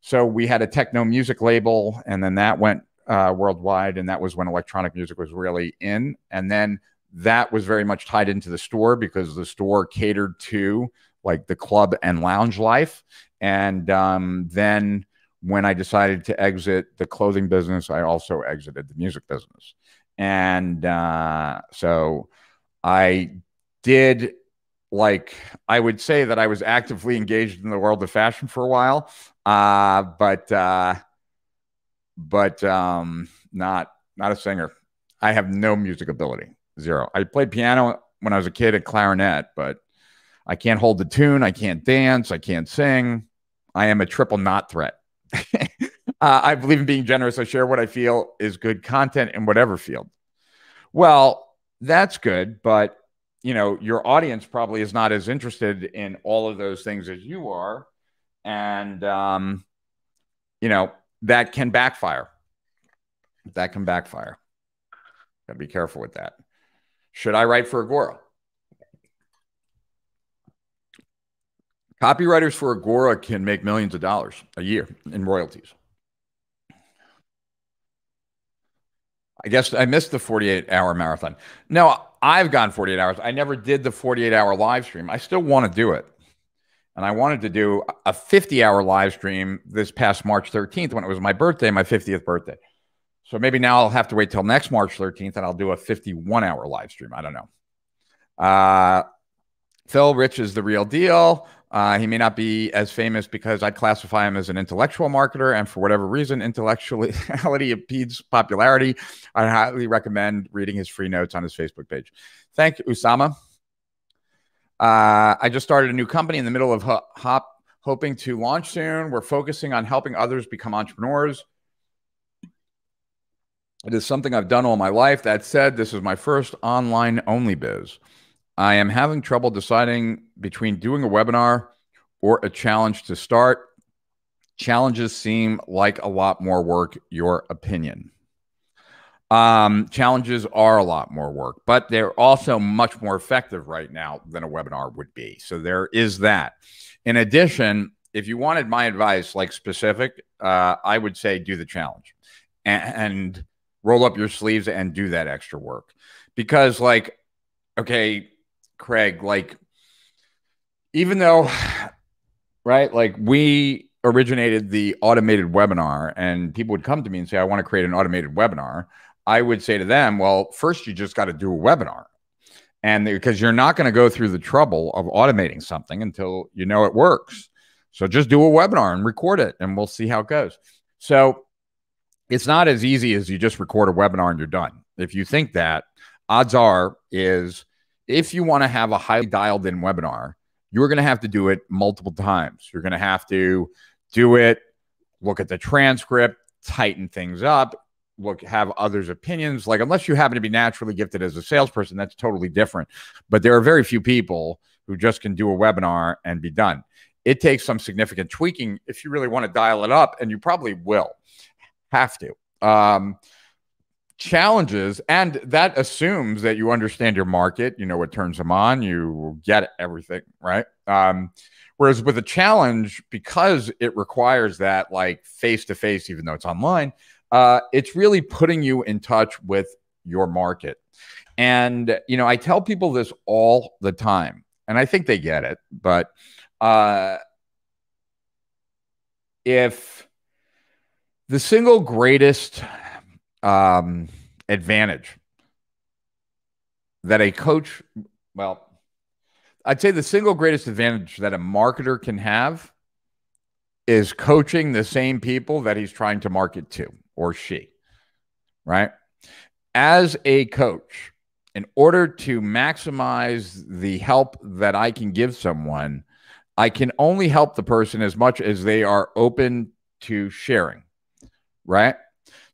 so we had a techno music label, and then that went uh, worldwide, and that was when electronic music was really in. And then that was very much tied into the store because the store catered to like the club and lounge life. And um, then when I decided to exit the clothing business, I also exited the music business. And uh, so I did like I would say that I was actively engaged in the world of fashion for a while, uh, but uh, but um, not not a singer. I have no music ability, zero. I played piano when I was a kid at clarinet, but I can't hold the tune. I can't dance. I can't sing. I am a triple not threat. uh, I believe in being generous. I share what I feel is good content in whatever field. Well, that's good, but you know your audience probably is not as interested in all of those things as you are and um, you know that can backfire that can backfire gotta be careful with that should i write for agora copywriters for agora can make millions of dollars a year in royalties I guess I missed the 48 hour marathon. No, I've gone 48 hours. I never did the 48 hour live stream. I still want to do it. And I wanted to do a 50 hour live stream this past March 13th when it was my birthday, my 50th birthday. So maybe now I'll have to wait till next March 13th and I'll do a 51 hour live stream. I don't know. Uh, Phil Rich is the real deal. Uh, he may not be as famous because I classify him as an intellectual marketer, and for whatever reason, intellectuality impedes popularity. I highly recommend reading his free notes on his Facebook page. Thank you, Usama. Uh, I just started a new company in the middle of Hop, hoping to launch soon. We're focusing on helping others become entrepreneurs. It is something I've done all my life. That said, this is my first online only biz. I am having trouble deciding between doing a webinar or a challenge to start. Challenges seem like a lot more work. Your opinion? Um, challenges are a lot more work, but they're also much more effective right now than a webinar would be. So there is that. In addition, if you wanted my advice, like specific, uh, I would say do the challenge and, and roll up your sleeves and do that extra work because, like, okay, Craig, like, even though, right, like we originated the automated webinar and people would come to me and say, I want to create an automated webinar. I would say to them, well, first you just got to do a webinar. And because you're not going to go through the trouble of automating something until you know it works. So just do a webinar and record it and we'll see how it goes. So it's not as easy as you just record a webinar and you're done. If you think that, odds are is if you want to have a highly dialed in webinar, you're going to have to do it multiple times. You're going to have to do it, look at the transcript, tighten things up, look, have others' opinions. Like, unless you happen to be naturally gifted as a salesperson, that's totally different. But there are very few people who just can do a webinar and be done. It takes some significant tweaking if you really want to dial it up, and you probably will. Have to. Um, challenges, and that assumes that you understand your market, you know what turns them on, you get everything, right? Um, whereas with a challenge, because it requires that like face to face, even though it's online, uh, it's really putting you in touch with your market. And, you know, I tell people this all the time, and I think they get it, but uh, if the single greatest um, advantage that a coach, well, I'd say the single greatest advantage that a marketer can have is coaching the same people that he's trying to market to or she, right? As a coach, in order to maximize the help that I can give someone, I can only help the person as much as they are open to sharing, right?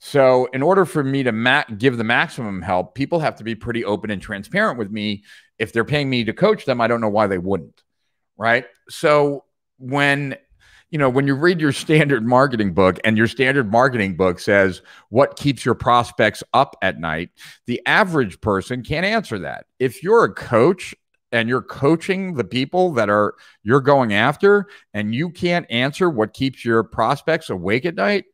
So, in order for me to give the maximum help, people have to be pretty open and transparent with me. If they're paying me to coach them, I don't know why they wouldn't, right? So, when you know, when you read your standard marketing book and your standard marketing book says what keeps your prospects up at night, the average person can't answer that. If you're a coach and you're coaching the people that are you're going after and you can't answer what keeps your prospects awake at night,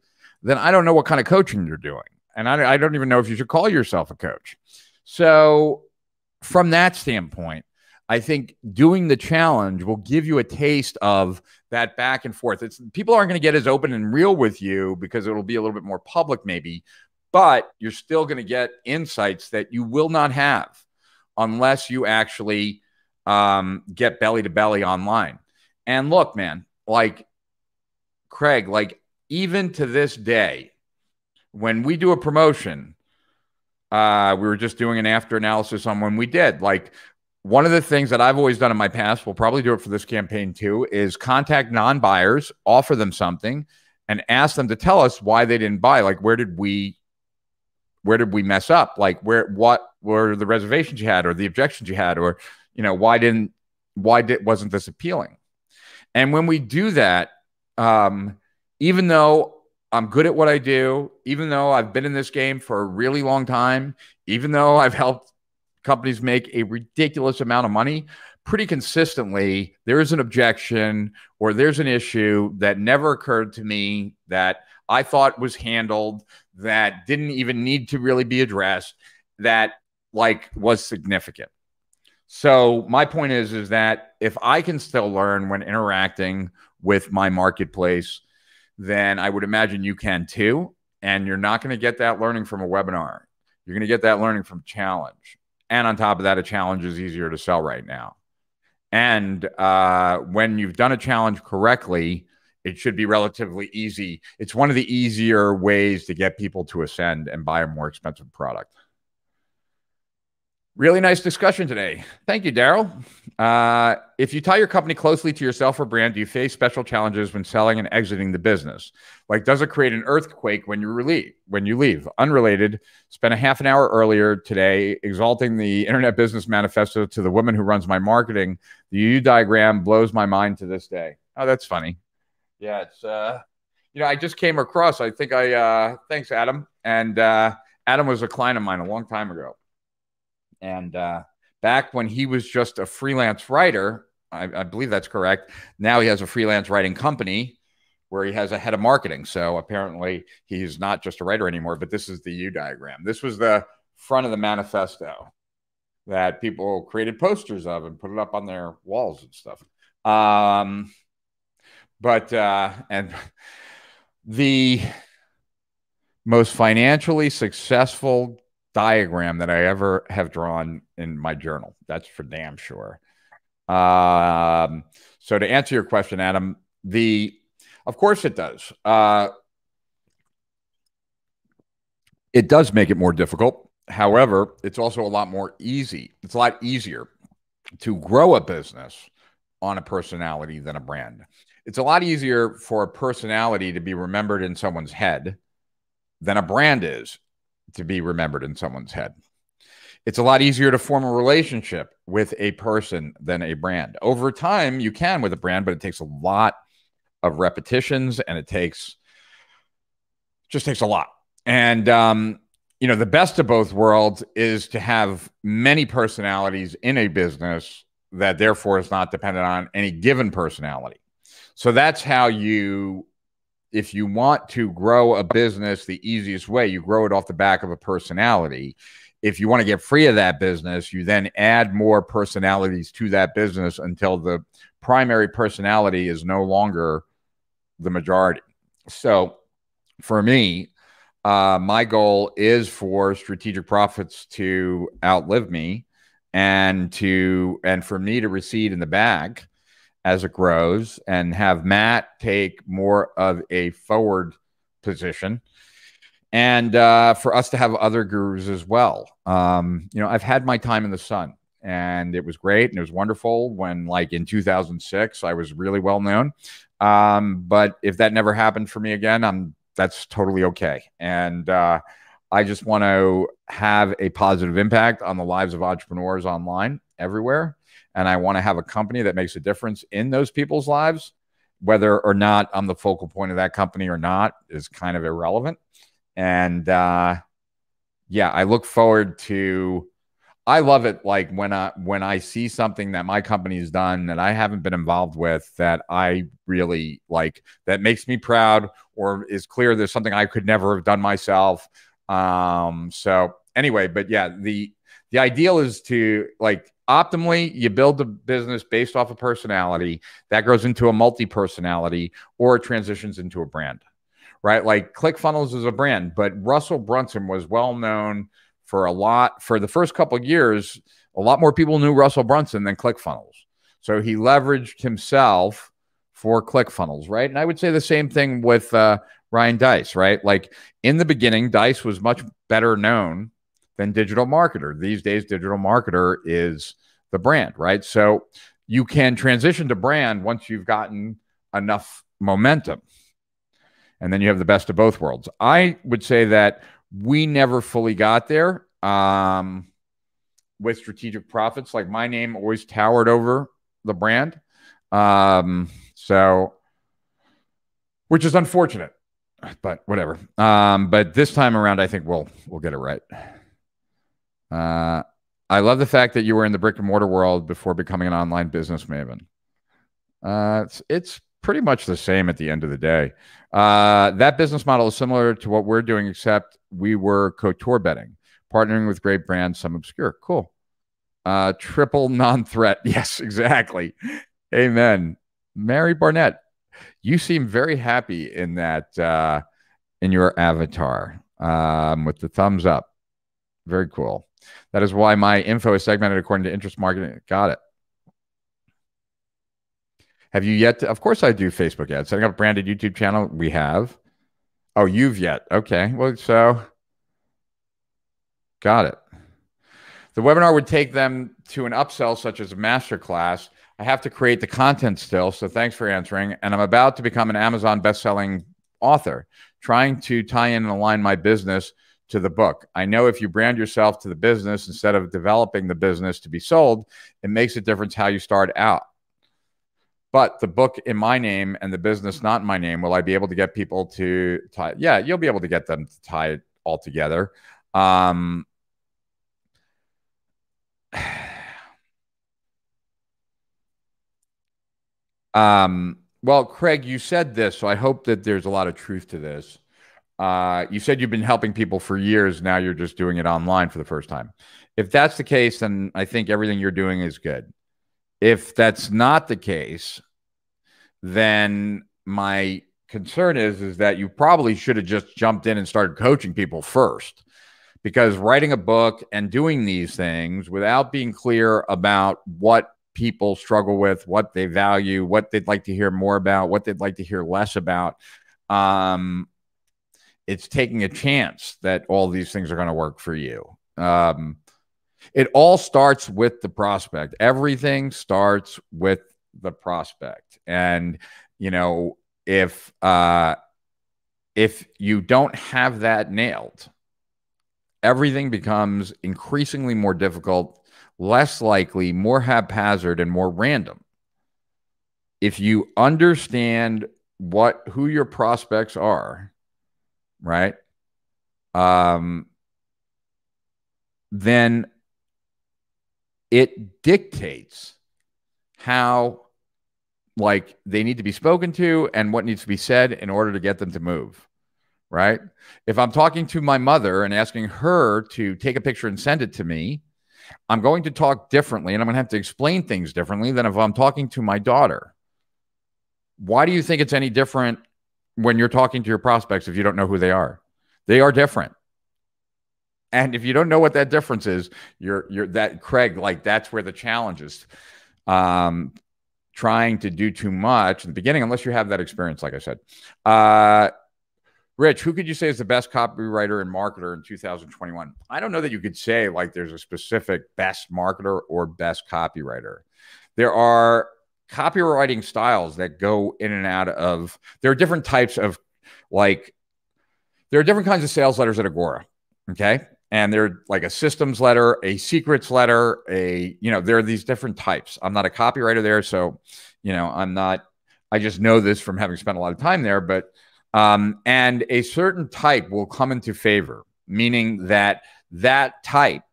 then I don't know what kind of coaching you're doing. And I, I don't even know if you should call yourself a coach. So, from that standpoint, I think doing the challenge will give you a taste of that back and forth. It's people aren't going to get as open and real with you because it'll be a little bit more public, maybe, but you're still going to get insights that you will not have unless you actually um, get belly to belly online. And look, man, like Craig, like even to this day, when we do a promotion, uh, we were just doing an after analysis on when we did. Like one of the things that I've always done in my past, we'll probably do it for this campaign too, is contact non buyers, offer them something, and ask them to tell us why they didn't buy. Like, where did we, where did we mess up? Like, where, what were the reservations you had, or the objections you had, or, you know, why didn't, why did, wasn't this appealing? And when we do that, um, even though I'm good at what I do, even though I've been in this game for a really long time, even though I've helped companies make a ridiculous amount of money pretty consistently there is an objection or there's an issue that never occurred to me that I thought was handled that didn't even need to really be addressed that like was significant. So my point is is that if I can still learn when interacting with my marketplace, then I would imagine you can too. And you're not going to get that learning from a webinar. You're going to get that learning from challenge. And on top of that, a challenge is easier to sell right now. And uh, when you've done a challenge correctly, it should be relatively easy. It's one of the easier ways to get people to ascend and buy a more expensive product. Really nice discussion today. Thank you, Daryl. Uh, if you tie your company closely to yourself or brand, do you face special challenges when selling and exiting the business? Like, does it create an earthquake when you leave? When you leave, unrelated. Spent a half an hour earlier today exalting the Internet Business Manifesto to the woman who runs my marketing. The U diagram blows my mind to this day. Oh, that's funny. Yeah, it's uh, you know, I just came across. I think I uh, thanks, Adam. And uh, Adam was a client of mine a long time ago and uh, back when he was just a freelance writer, I, I, believe that's correct. Now he has a freelance writing company where he has a head of marketing. So apparently he's not just a writer anymore, but this is the U diagram. This was the front of the manifesto that people created posters of and put it up on their walls and stuff. Um, but, uh, and the most financially successful diagram that I ever have drawn in my journal. That's for damn sure. Um, so to answer your question, Adam, the of course it does. Uh, it does make it more difficult. However, it's also a lot more easy. It's a lot easier to grow a business on a personality than a brand. It's a lot easier for a personality to be remembered in someone's head than a brand is to be remembered in someone's head. It's a lot easier to form a relationship with a person than a brand. Over time, you can with a brand, but it takes a lot of repetitions and it takes just takes a lot. And um, you know, the best of both worlds is to have many personalities in a business that therefore is not dependent on any given personality. So that's how you, if you want to grow a business the easiest way, you grow it off the back of a personality. If you want to get free of that business, you then add more personalities to that business until the primary personality is no longer the majority. So for me, uh, my goal is for strategic profits to outlive me and to and for me to recede in the bag as it grows and have Matt take more of a forward position and uh, for us to have other gurus as well. Um, you know, I've had my time in the sun and it was great and it was wonderful when like in 2006 I was really well known. Um, but if that never happened for me again, I'm that's totally okay. And uh, I just want to have a positive impact on the lives of entrepreneurs online everywhere. And I want to have a company that makes a difference in those people's lives. Whether or not I'm the focal point of that company or not is kind of irrelevant. And uh, yeah, I look forward to. I love it. Like when I when I see something that my company's done that I haven't been involved with that I really like that makes me proud or is clear there's something I could never have done myself. Um, so anyway, but yeah, the the ideal is to like optimally you build the business based off of personality that grows into a multi-personality or transitions into a brand right like clickfunnels is a brand but russell brunson was well known for a lot for the first couple years a lot more people knew russell brunson than clickfunnels so he leveraged himself for ClickFunnels, right? And I would say the same thing with uh, Ryan Deiss right? Like in the beginning, Deiss was much better known than digital marketer. These days, digital marketer is the brand, right? So you can transition to brand once you've gotten enough momentum. And then you have the best of both worlds. I would say that we never fully got there um, with strategic profits. Like my name always towered over the brand. Um, so, which is unfortunate, but whatever. Um, but this time around, I think we'll we'll get it right. Uh, I love the fact that you were in the brick and mortar world before becoming an online business maven. Uh, it's it's pretty much the same at the end of the day. Uh, that business model is similar to what we're doing, except we were couture betting, partnering with great brands, some obscure. Cool. Uh, triple non-threat. Yes, exactly. Amen. Mary Barnett, you seem very happy in that uh, in your avatar um, with the thumbs up. Very cool. That is why my info is segmented according to interest marketing. Got it. Have you yet? To, of course, I do Facebook ads. Setting up a branded YouTube channel. We have. Oh, you've yet. Okay. Well, so got it. The webinar would take them to an upsell, such as a masterclass I have to create the content still. So thanks for answering. And I'm about to become an Amazon best-selling author, trying to tie in and align my business to the book. I know if you brand yourself to the business instead of developing the business to be sold, it makes a difference how you start out. But the book in my name and the business not in my name, will I be able to get people to tie? Yeah, you'll be able to get them to tie it all together. Um, Um, well, Craig, you said this, so I hope that there's a lot of truth to this. Uh, you said you've been helping people for years. Now you're just doing it online for the first time. If that's the case, then I think everything you're doing is good. If that's not the case, then my concern is is that you probably should have just jumped in and started coaching people first because writing a book and doing these things without being clear about what people struggle with, what they value, what they'd like to hear more about, what they'd like to hear less about. Um, it's taking a chance that all these things are going to work for you. Um, it all starts with the prospect. Everything starts with the prospect. And, you know, if, uh, if you don't have that nailed, everything becomes increasingly more difficult less likely, more haphazard, and more random. If you understand what who your prospects are right? Um, then it dictates how like they need to be spoken to and what needs to be said in order to get them to move right if i'm talking to my mother and asking her to take a picture and send it to me i'm going to talk differently and i'm going to have to explain things differently than if i'm talking to my daughter why do you think it's any different when you're talking to your prospects if you don't know who they are they are different and if you don't know what that difference is, you're you're that Craig, like that's where the challenge is. Um, trying to do too much in the beginning, unless you have that experience, like I said. Uh, Rich, who could you say is the best copywriter and marketer in 2021? I don't know that you could say like there's a specific best marketer or best copywriter. There are copywriting styles that go in and out of, there are different types of like, there are different kinds of sales letters at Agora. Okay and they're like a systems letter, a secrets letter, a you know, there are these different types. I'm not a copywriter there, so you know, I'm not. I just know this from having spent a lot of time there, but um, and a certain type will come into favor, meaning that that type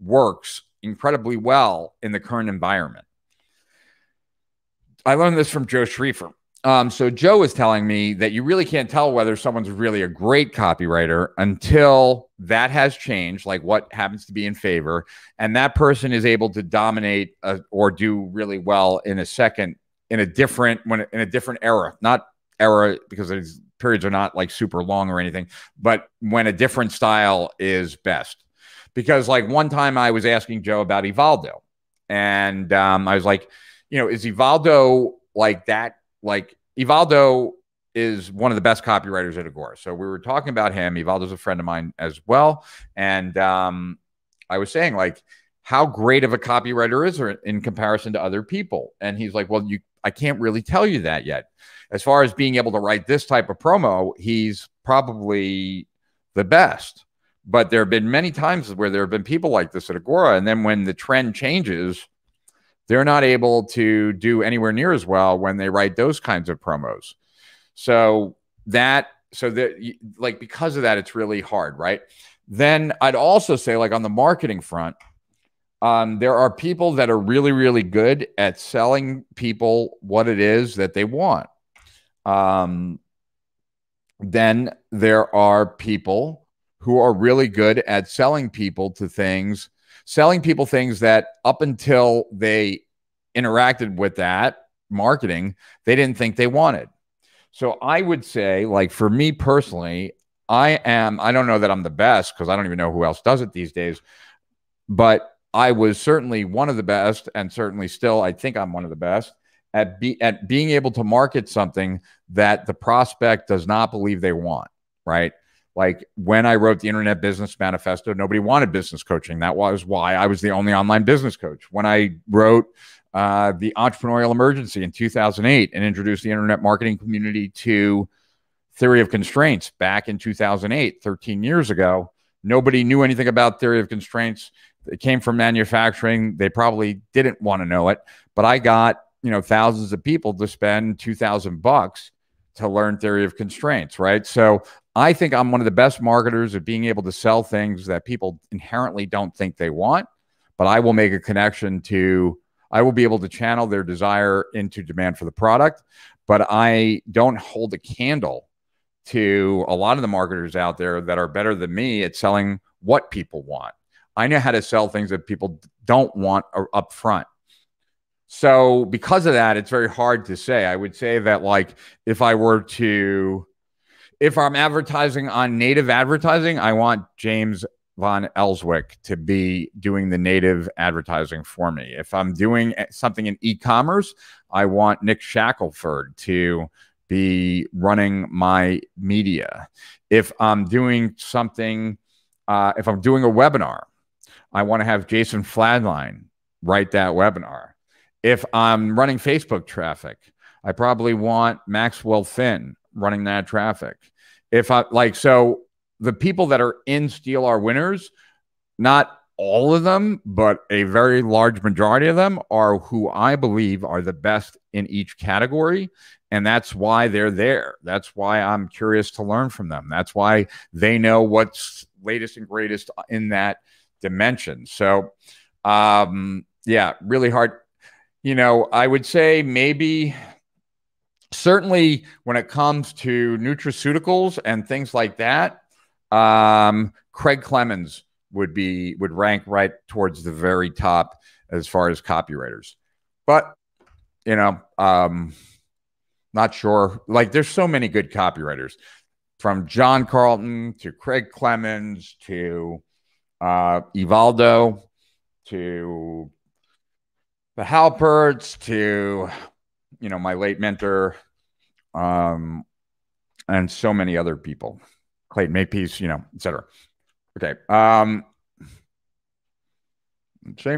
works incredibly well in the current environment. I learned this from Joe Schriefer. Um, so Joe was telling me that you really can't tell whether someone's really a great copywriter until that has changed, like what happens to be in favor, and that person is able to dominate uh, or do really well in a second, in a different when in a different era, not era because these periods are not like super long or anything, but when a different style is best. Because like one time I was asking Joe about Evaldo, and um, I was like, you know, is Evaldo like that like Evaldo is one of the best copywriters at Agora. So we were talking about him. Evaldo's a friend of mine as well. And um, I was saying, like, how great of a copywriter is there in comparison to other people? And he's like, well, you, I can't really tell you that yet. As far as being able to write this type of promo, he's probably the best. But there have been many times where there have been people like this at Agora. And then when the trend changes, they're not able to do anywhere near as well when they write those kinds of promos. So that so that like because of that, it's really hard, right? Then I'd also say like on the marketing front, um, there are people that are really really good at selling people what it is that they want. Um, then there are people who are really good at selling people to things selling people things that up until they interacted with that marketing, they didn't think they wanted. So I would say, like for me personally, I am, I don't know that I'm the best because I don't even know who else does it these days, but I was certainly one of the best, and certainly still, I think I'm one of the best at be at being able to market something that the prospect does not believe they want, right? Like when I wrote the Internet Business Manifesto, nobody wanted business coaching. That was why I was the only online business coach. When I wrote uh, the entrepreneurial emergency in 2008 and introduced the internet marketing community to theory of constraints back in 2008, 13 years ago, nobody knew anything about theory of constraints. It came from manufacturing. They probably didn't want to know it, but I got you know thousands of people to spend 2000 bucks to learn theory of constraints right so I think I'm one of the best marketers at being able to sell things that people inherently don't think they want, but I will make a connection to, I will be able to channel their desire into demand for the product. But I don't hold a candle to a lot of the marketers out there that are better than me at selling what people want. I know how to sell things that people don't want up front. So because of that, it's very hard to say. I would say that like if I were to if I'm advertising on native advertising, I want James Van Elswyk to be doing the native advertising for me. If I'm doing something in e-commerce, I want Nick Shackelford to be running my media. If I'm doing something, uh, if I'm doing a webinar, I want to have Jason Fladlien write that webinar. If I'm running Facebook traffic, I probably want Maxwell Finn running that traffic. If I like, so the people that are in Steal Our Winners, not all of them, but a very large majority of them are who I believe are the best in each category. And that's why they're there. That's why I'm curious to learn from them. That's why they know what's latest and greatest in that dimension. So, um, yeah, really hard. You know, I would say maybe certainly when it comes to nutraceuticals and things like that, um, Craig Clemens would be would rank right towards the very top as far as copywriters. But you know, um, not sure. Like, there's so many good copywriters, from John Carlton to Craig Clemens to uh, Evaldo to the Halberts to you know my late mentor, um, and so many other people, Clayton Makepeace, you know, etc. Okay. Um, see.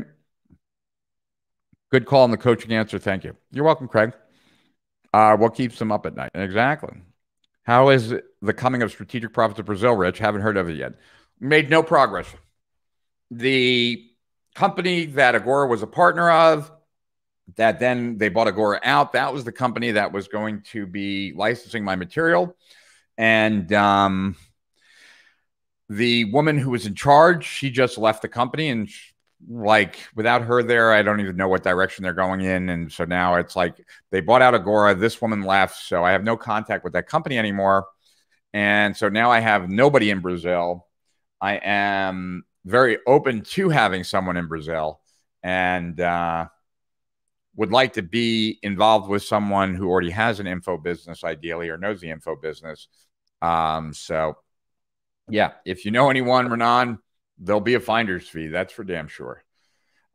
Good call on the coaching answer. Thank you. You're welcome, Craig. Uh, what keeps them up at night? Exactly. How is the coming of Strategic Profits of Brazil, Rich? Haven't heard of it yet. Made no progress. The company that Agora was a partner of, that then they bought Agora out, that was the company that was going to be licensing my material. And um, the woman who was in charge, she just left the company and like without her there, I don't even know what direction they're going in. And so now it's like they bought out Agora. This woman left. So I have no contact with that company anymore. And so now I have nobody in Brazil. I am very open to having someone in Brazil and uh, would like to be involved with someone who already has an info business, ideally, or knows the info business. Um, so, yeah, if you know anyone, Renan, there'll be a finder's fee. That's for damn sure.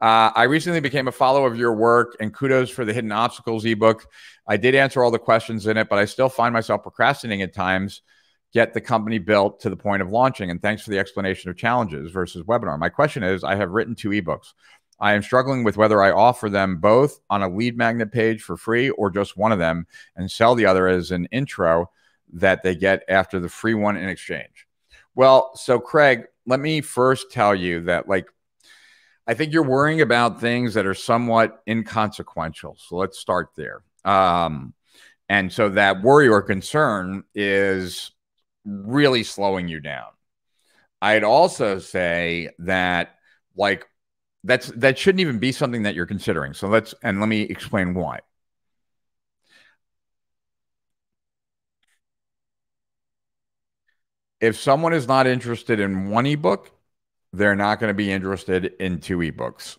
Uh, I recently became a follower of your work and kudos for the Hidden Obstacles ebook. I did answer all the questions in it, but I still find myself procrastinating at times. Get the company built to the point of launching. And thanks for the explanation of challenges versus webinar. My question is I have written two ebooks. I am struggling with whether I offer them both on a lead magnet page for free or just one of them and sell the other as an intro that they get after the free one in exchange. Well, so Craig, let me first tell you that like I think you're worrying about things that are somewhat inconsequential. So let's start there. Um, and so that worry or concern is really slowing you down. I'd also say that like that's that shouldn't even be something that you're considering. So let's and let me explain why. if someone is not interested in one ebook, they're not going to be interested in two ebooks.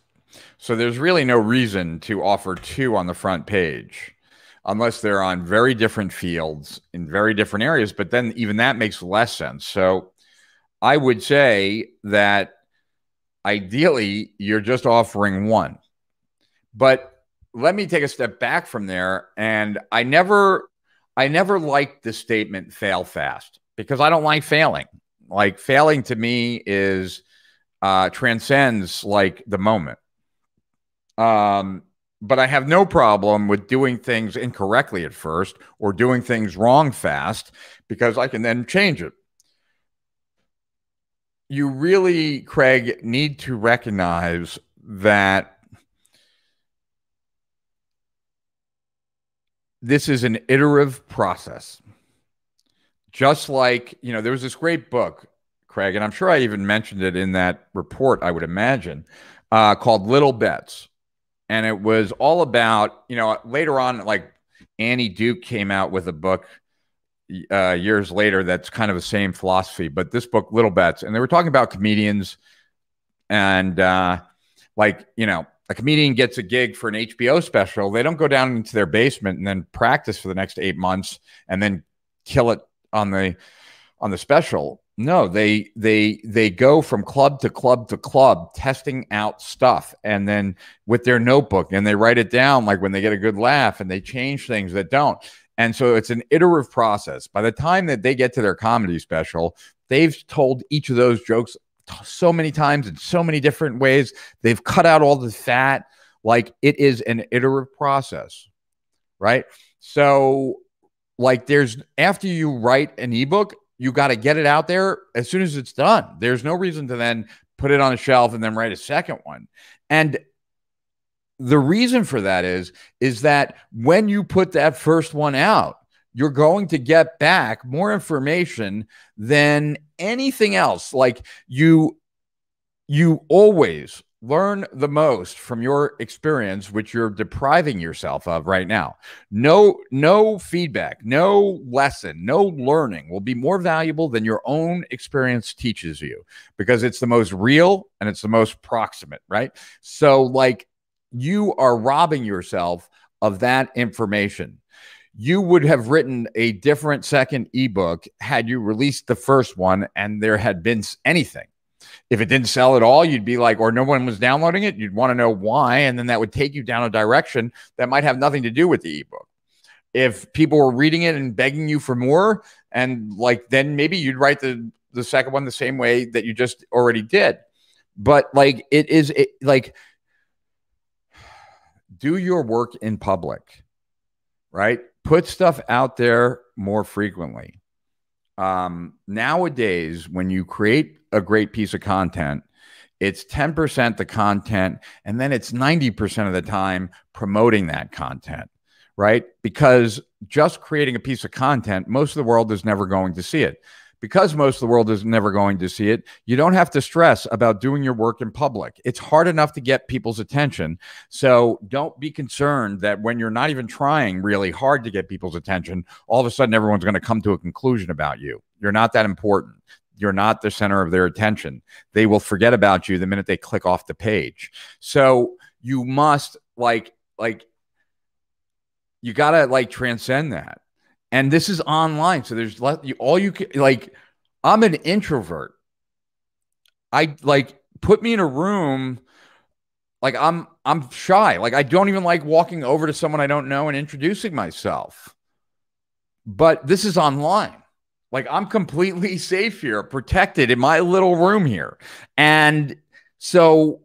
So there's really no reason to offer two on the front page unless they're on very different fields in very different areas. But then even that makes less sense. So I would say that ideally you're just offering one. But let me take a step back from there. And I never, I never liked the statement fail fast because I don't like failing. Like failing to me is uh, transcends like the moment. Um, but I have no problem with doing things incorrectly at first or doing things wrong fast because I can then change it. You really, Craig, need to recognize that this is an iterative process. Just like you know there was this great book craig and i'm sure i even mentioned it in that report i would imagine uh, called little bets. And it was all about you know later on like annie duke came out with a book uh, years later that's kind of the same philosophy but this book little bets and they were talking about comedians and uh, like you know a comedian gets a gig for an hbo special they don't go down into their basement and then practice for the next eight months and then kill it on the on the special. No, they they they go from club to club to club testing out stuff and then with their notebook and they write it down like when they get a good laugh and they change things that don't. And so it's an iterative process. By the time that they get to their comedy special, they've told each of those jokes so many times in so many different ways. They've cut out all the fat. Like it is an iterative process, right? So like there's after you write an ebook, you got to get it out there as soon as it's done. There's no reason to then put it on a shelf and then write a second one. And the reason for that is is that when you put that first one out, you're going to get back more information than anything else. Like you you always learn the most from your experience which you're depriving yourself of right now no no feedback no lesson no learning will be more valuable than your own experience teaches you because it's the most real and it's the most proximate right so like you are robbing yourself of that information you would have written a different second ebook had you released the first one and there had been anything if it didn't sell at all, you'd be like, or no one was downloading it, you'd want to know why. And then that would take you down a direction that might have nothing to do with the ebook. If people were reading it and begging you for more, and like then maybe you'd write the the second one the same way that you just already did. But like it is it, like do your work in public, right? Put stuff out there more frequently. Um, nowadays, when you create a great piece of content, it's 10% the content, and then it's 90% of the time promoting that content, right? Because just creating a piece of content, most of the world is never going to see it. Because most of the world is never going to see it, you don't have to stress about doing your work in public. It's hard enough to get people's attention. So don't be concerned that when you're not even trying really hard to get people's attention, all of a sudden everyone's going to come to a conclusion about you. You're not that important you're not the center of their attention. They will forget about you the minute they click off the page. So you must like like you got to like transcend that. And this is online. So there's all you can like I'm an introvert. I like put me in a room like I'm I'm shy. Like I don't even like walking over to someone I don't know and introducing myself. But this is online. Like I'm completely safe here, protected in my little room here. And so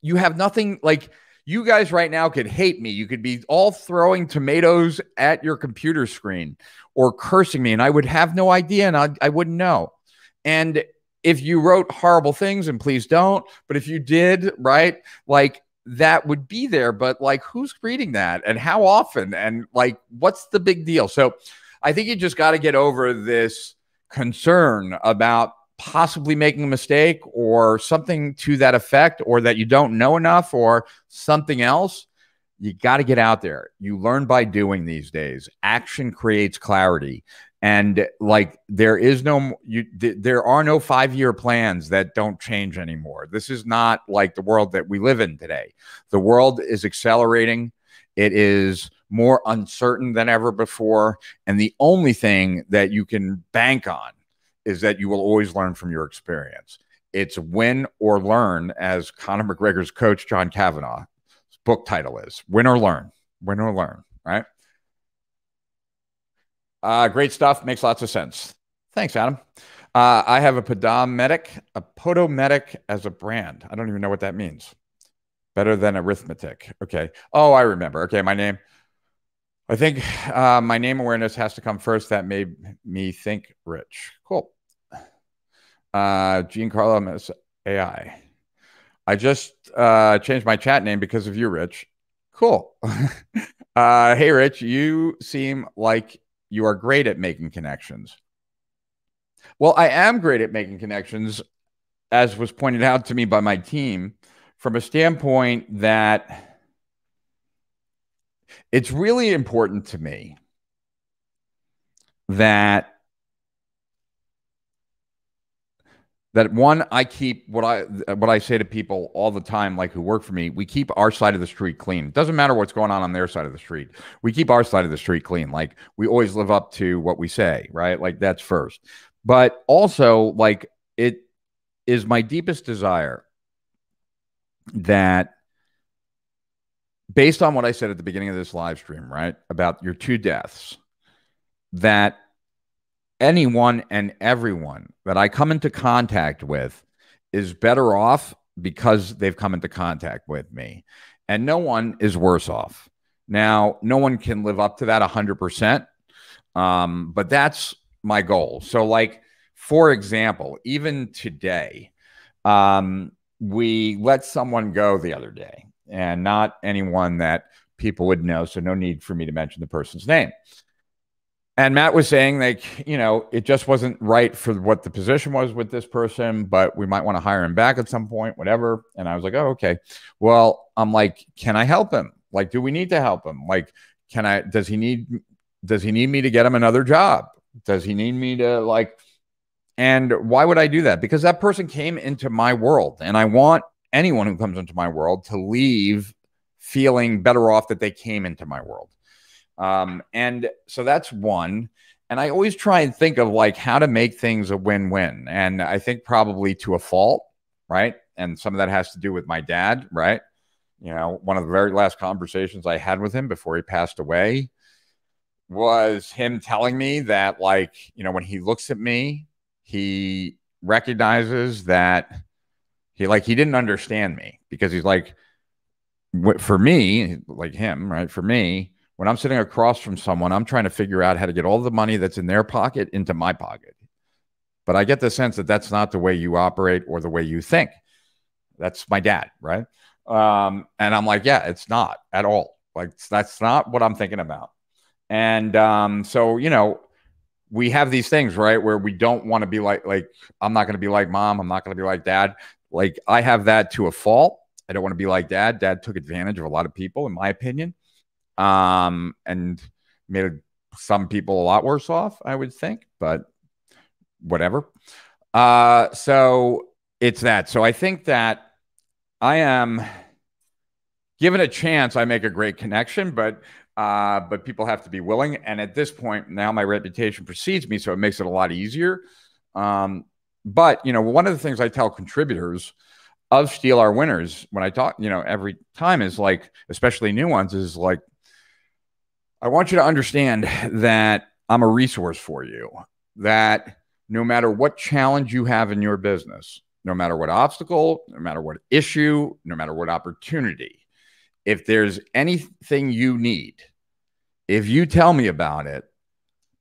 you have nothing like you guys right now could hate me. You could be all throwing tomatoes at your computer screen or cursing me, and I would have no idea and I, I wouldn't know. And if you wrote horrible things, and please don't, but if you did, right, like that would be there. But like, who's reading that and how often? And like, what's the big deal? So, I think you just got to get over this concern about possibly making a mistake or something to that effect, or that you don't know enough or something else. You got to get out there. You learn by doing these days. Action creates clarity. And like there is no you th- there are no 5-year plans that don't change anymore. This is not like the world that we live in today. The world is accelerating. It is more uncertain than ever before. And the only thing that you can bank on is that you will always learn from your experience. It's win or learn, as Conor McGregor's coach, John Kavanagh, book title is win or learn, win or learn, right? Uh, great stuff. Makes lots of sense. Thanks, Adam. Uh, I have a Podometic, a Podometic as a brand. I don't even know what that means. Better than arithmetic. Okay. Oh, I remember. Okay. My name. I think uh, my name awareness has to come first. That made me think rich. Cool. Uh, Giancarlo is AI. I just uh, changed my chat name because of you, Rich. Cool. uh, hey, Rich, you seem like you are great at making connections. Well, I am great at making connections, as was pointed out to me by my team, from a standpoint that it's really important to me that that one i keep what i what i say to people all the time like who work for me we keep our side of the street clean. It doesn't matter what's going on on their side of the street. We keep our side of the street clean. Like we always live up to what we say right? Like that's first. But also like it is my deepest desire that based on what I said at the beginning of this live stream, right, about your two deaths, that anyone and everyone that I come into contact with is better off because they've come into contact with me. And no one is worse off. Now, no one can live up to that 100%, um, but that's my goal. So, like, for example, even today, um, we let someone go the other day and not anyone that people would know. So no need for me to mention the person's name. And Matt was saying, like, you know, it just wasn't right for what the position was with this person, but we might want to hire him back at some point, whatever. And I was like, oh, okay. Well, I'm like, can I help him? Like, do we need to help him? Like, can I, does he need, does he need me to get him another job? Does he need me to, like, and why would I do that? Because that person came into my world and I want anyone who comes into my world to leave feeling better off that they came into my world. Um, and so that's one. And I always try and think of like how to make things a win win. And I think probably to a fault, right? And some of that has to do with my dad, right? You know, one of the very last conversations I had with him before he passed away was him telling me that, like, you know, when he looks at me, he recognizes that he, like, he didn't understand me because he's like, for me, like him, right? For me, when I'm sitting across from someone, I'm trying to figure out how to get all the money that's in their pocket into my pocket. But I get the sense that that's not the way you operate or the way you think. That's my dad, right? Um, and I'm like, yeah, it's not at all. Like that's not what I'm thinking about. And um, so, you know, we have these things, right, where we don't want to be like, like I'm not going to be like mom. I'm not going to be like dad. Like I have that to a fault. I don't want to be like dad. Dad took advantage of a lot of people, in my opinion um, and made some people a lot worse off, I would think, but whatever. Uh, so it's that. So I think that I am given a chance, I make a great connection, but uh, but people have to be willing. And at this point, now my reputation precedes me, so it makes it a lot easier. Um, but you know, one of the things I tell contributors of Steal Our Winners when I talk, you know, every time is like, especially new ones, is like I want you to understand that I'm a resource for you, that no matter what challenge you have in your business, no matter what obstacle, no matter what issue, no matter what opportunity, if there's anything you need, if you tell me about it,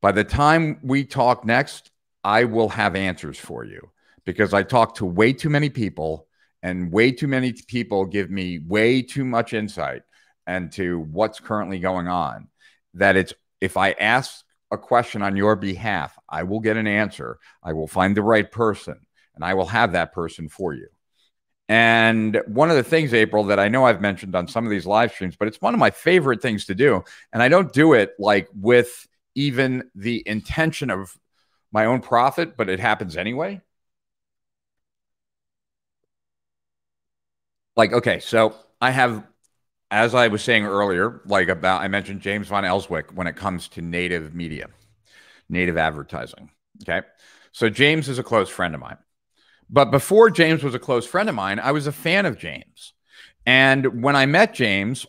by the time we talk next, I will have answers for you because I talk to way too many people and way too many people give me way too much insight into what's currently going on that it's if I ask a question on your behalf, I will get an answer. I will find the right person and I will have that person for you. And one of the things, April, that I know I've mentioned on some of these live streams, but it's one of my favorite things to do. And I don't do it like with even the intention of my own profit, but it happens anyway. Like, okay, so I have as I was saying earlier, like about I mentioned James Van Elswyk when it comes to native media, native advertising. Okay. So James is a close friend of mine. But before James was a close friend of mine, I was a fan of James. And when I met James,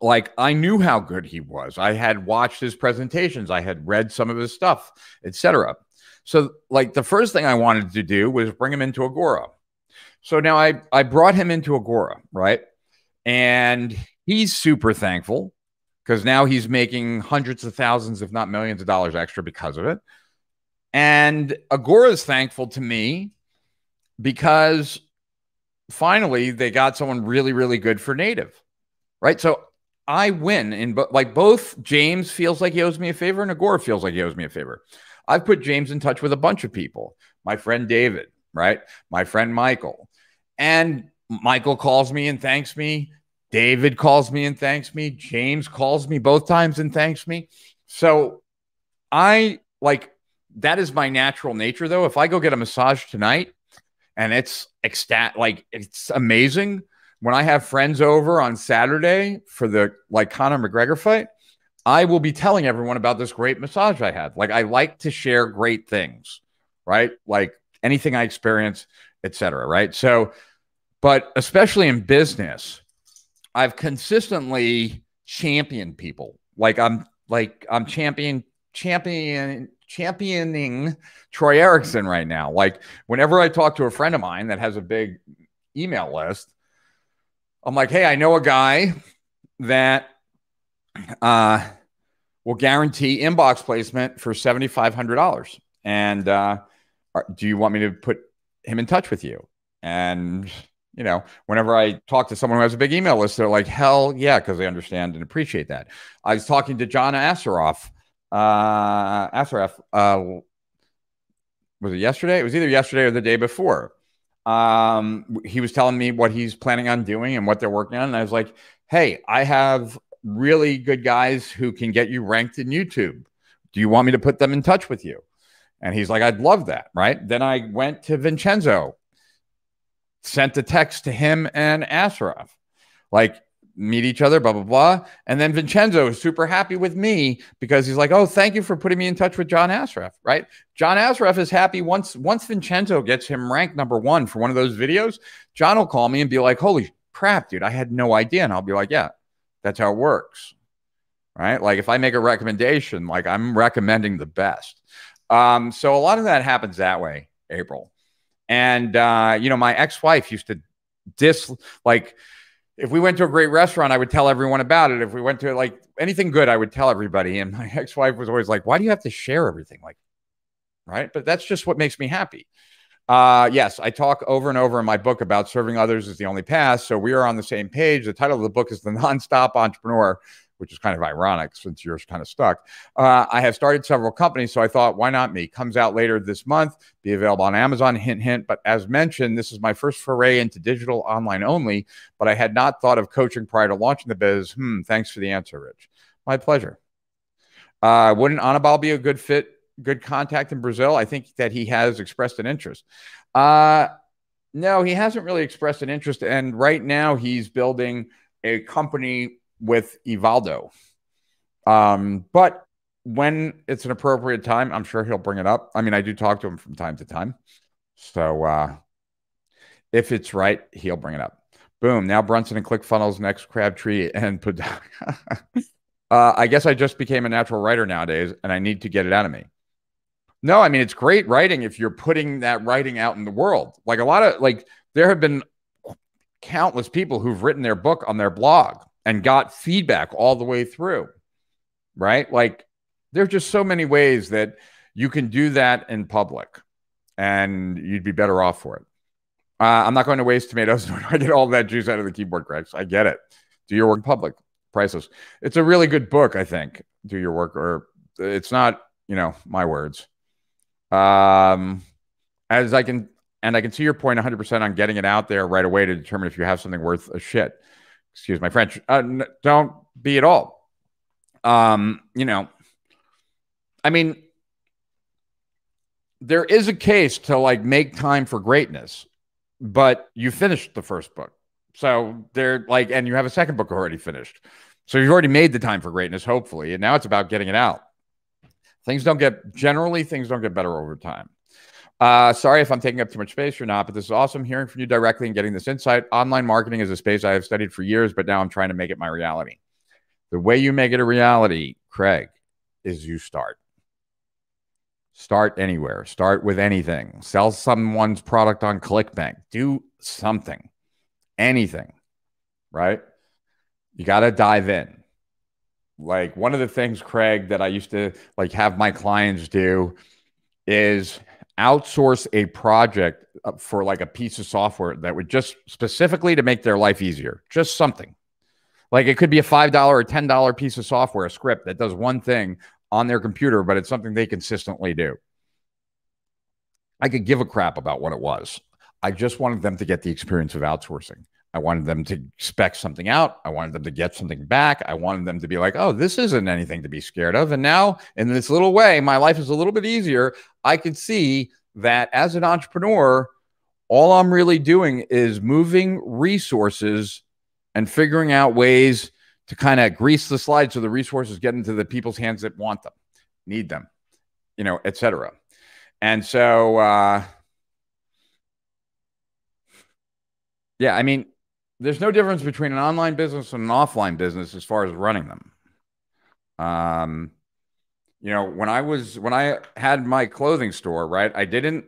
like I knew how good he was. I had watched his presentations, I had read some of his stuff, etc. So like the first thing I wanted to do was bring him into Agora. So now I I brought him into Agora, right? And he's super thankful because now he's making hundreds of thousands, if not millions of dollars extra because of it. And Agora is thankful to me because finally they got someone really, really good for native. Right. So I win in but like both James feels like he owes me a favor and Agora feels like he owes me a favor. I've put James in touch with a bunch of people. My friend David, right? My friend Michael. And Michael calls me and thanks me. David calls me and thanks me. James calls me both times and thanks me. So I like that is my natural nature though. If I go get a massage tonight and it's ecstat like it's amazing when I have friends over on Saturday for the like Conor McGregor fight, I will be telling everyone about this great massage I had. Like I like to share great things, right? Like anything I experience, etc. Right. So but especially in business, I've consistently championed people. Like I'm like I'm champion champion championing Troy Ericson right now. Like whenever I talk to a friend of mine that has a big email list, I'm like, hey, I know a guy that uh, will guarantee inbox placement for seventy five hundred dollars. And uh, do you want me to put him in touch with you? And you know, whenever I talk to someone who has a big email list, they're like, hell yeah, because they understand and appreciate that. I was talking to John Assaraf, uh, Assaraf, uh, was it yesterday? It was either yesterday or the day before. Um, he was telling me what he's planning on doing and what they're working on. And I was like, hey, I have really good guys who can get you ranked in YouTube. Do you want me to put them in touch with you? And he's like, I'd love that. Right. Then I went to Vincenzo, sent a text to him and Assaraf, like, meet each other, blah, blah, blah. And then Vincenzo is super happy with me because he's like, oh, thank you for putting me in touch with John Assaraf, right? John Assaraf is happy once once Vincenzo gets him ranked number one for one of those videos, John will call me and be like, holy crap, dude, I had no idea. And I'll be like, yeah, that's how it works. Right. Like if I make a recommendation, like I'm recommending the best. Um, so a lot of that happens that way, April. And, uh, you know, my ex wife used to dis like, if we went to a great restaurant, I would tell everyone about it. If we went to like anything good, I would tell everybody. And my ex wife was always like, why do you have to share everything? Like, right. But that's just what makes me happy. Uh, yes, I talk over and over in my book about serving others is the only path. So we are on the same page. The title of the book is The Nonstop Entrepreneur, which is kind of ironic since yours kind of stuck. Uh, I have started several companies, so I thought, why not me? Comes out later this month, be available on Amazon, hint, hint. But as mentioned, this is my first foray into digital online only, but I had not thought of coaching prior to launching the biz. Hmm, thanks for the answer, Rich. My pleasure. Uh, wouldn't Anibal be a good fit good contact in Brazil. I think that he has expressed an interest. Uh, no, he hasn't really expressed an interest. And right now, he's building a company with Evaldo. Um, but when it's an appropriate time, I'm sure he'll bring it up. I mean, I do talk to him from time to time. So uh, if it's right, he'll bring it up. Boom. Now Brunson and ClickFunnels, next Crabtree and uh, I guess I just became a natural writer nowadays and I need to get it out of me. No, I mean it's great writing if you're putting that writing out in the world. Like a lot of like there have been countless people who've written their book on their blog and got feedback all the way through. Right? Like there's just so many ways that you can do that in public and you'd be better off for it. Uh, I'm not going to waste tomatoes. I get all that juice out of the keyboard cracks. I get it. Do your work public. Priceless. It's a really good book, I think. Do your work, or it's not, you know, my words. Um, as I can, and I can see your point 100% on getting it out there right away to determine if you have something worth a shit. Excuse my French. Uh, n- don't be at all. Um, you know, I mean, there is a case to like make time for greatness, but you finished the first book. So they're like, and you have a second book already finished. So you've already made the time for greatness, hopefully. And now it's about getting it out. Things don't get generally things don't get better over time. Uh, sorry if I'm taking up too much space or not, but this is awesome hearing from you directly and getting this insight. Online marketing is a space I have studied for years, but now I'm trying to make it my reality. The way you make it a reality, Craig, is you start. Start anywhere. Start with anything. Sell someone's product on ClickBank. Do something, anything, right? You got to dive in. Like one of the things, Craig, that I used to like have my clients do is outsource a project uh, for like a piece of software that would just specifically to make their life easier. Just something. Like it could be a $5 or $10 piece of software, a script that does one thing on their computer, but it's something they consistently do. I could give a crap about what it was. I just wanted them to get the experience of outsourcing. I wanted them to spec something out. I wanted them to get something back. I wanted them to be like, oh, this isn't anything to be scared of. And now, in this little way, my life is a little bit easier. I can see that as an entrepreneur, all I'm really doing is moving resources and figuring out ways to kind of grease the slide so the resources get into the people's hands that want them, need them, you know, etc. And so, uh, yeah, I mean, there's no difference between an online business and an offline business as far as running them. Um, you know, when I was when I had my clothing store, right? I didn't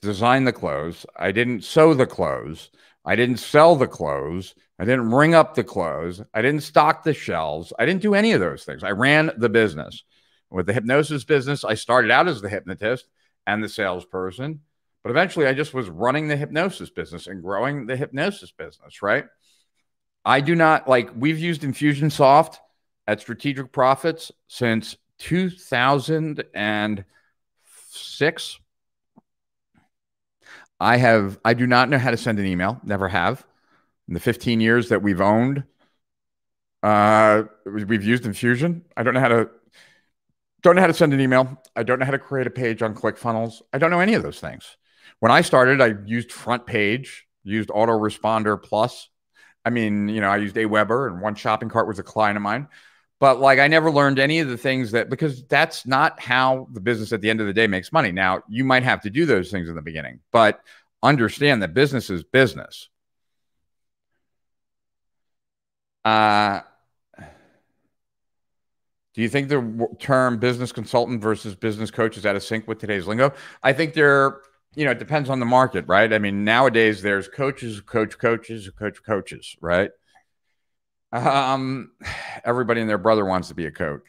design the clothes, I didn't sew the clothes, I didn't sell the clothes, I didn't ring up the clothes, I didn't stock the shelves, I didn't do any of those things. I ran the business. With the hypnosis business, I started out as the hypnotist and the salesperson, But eventually I just was running the hypnosis business and growing the hypnosis business, right? I do not like we've used Infusionsoft at Strategic Profits since 2006. I have I do not know how to send an email, never have. In the 15 years that we've owned uh we've used Infusion. I don't know how to don't know how to send an email. I don't know how to create a page on ClickFunnels. I don't know any of those things. When I started, I used Front Page, used Autoresponder Plus. I mean, you know, I used Aweber and one shopping cart was a client of mine. But like I never learned any of the things that because that's not how the business at the end of the day makes money. Now, you might have to do those things in the beginning, but understand that business is business. Uh do you think the term business consultant versus business coach is out of sync with today's lingo? I think they're, you know, it depends on the market, right? I mean, nowadays there's coaches, coach coaches, coach coaches, right? Um, everybody and their brother wants to be a coach.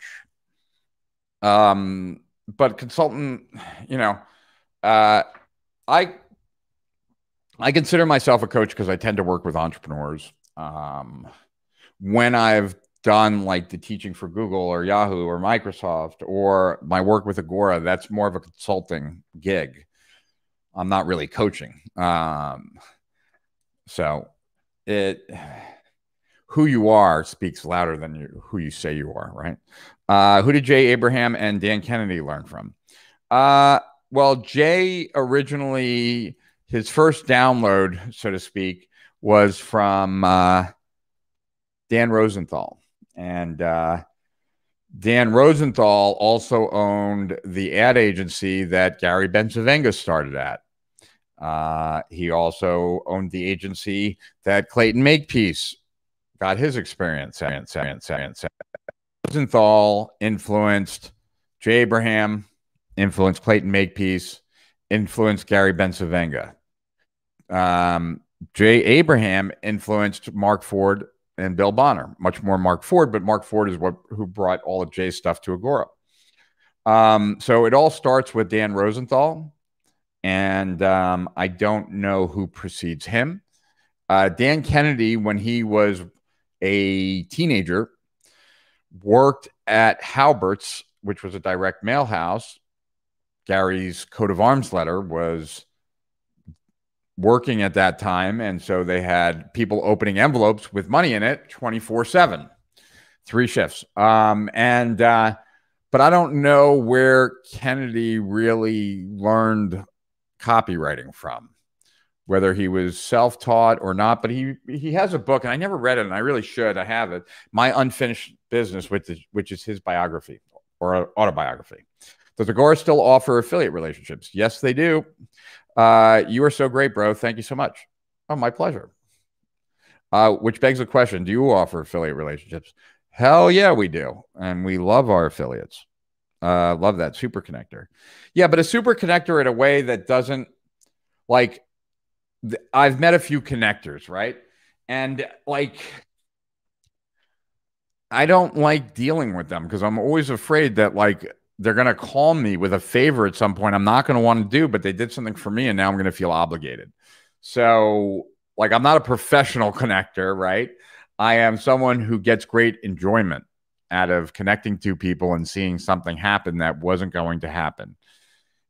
Um, but consultant, you know, uh, I I consider myself a coach because I tend to work with entrepreneurs. Um, when I've done like the teaching for Google or Yahoo or Microsoft or my work with Agora, that's more of a consulting gig. I'm not really coaching. Um, so it who you are speaks louder than you, who you say you are, right? Uh, who did Jay Abraham and Dan Kennedy learn from? Uh, well, Jay originally, his first download, so to speak, was from uh, Dan Rosenthal. And uh, Dan Rosenthal also owned the ad agency that Gary Bencivenga started at. Uh, he also owned the agency that Clayton Makepeace got his experience. At. Rosenthal influenced Jay Abraham, influenced Clayton Makepeace, influenced Gary Bencivenga. Um, Jay Abraham influenced Mark Ford and Bill Bonner, much more Mark Ford, but Mark Ford is what who brought all of Jay's stuff to Agora. Um, so it all starts with Dan Rosenthal, and um, I don't know who precedes him. Uh, Dan Kennedy, when he was a teenager, worked at Halbert's, which was a direct mail house. Gary's coat of arms letter was working at that time. And so they had people opening envelopes with money in it 24 7, three shifts. Um, and, uh, but I don't know where Kennedy really learned copywriting from whether he was self-taught or not. But he he has a book, and I never read it, and I really should. I have it. My unfinished business, which is which is his biography or autobiography. Does Agora still offer affiliate relationships? Yes, they do. Uh, you are so great, bro. Thank you so much. Oh, my pleasure. Uh, which begs the question: Do you offer affiliate relationships? Hell yeah, we do, and we love our affiliates. Uh, love that super connector. Yeah, but a super connector in a way that doesn't like I've met a few connectors, right? And like, I don't like dealing with them because I'm always afraid that like they're going to call me with a favor at some point I'm not going to want to do, but they did something for me and now I'm going to feel obligated. So, like, I'm not a professional connector, right? I am someone who gets great enjoyment out of connecting to people and seeing something happen that wasn't going to happen.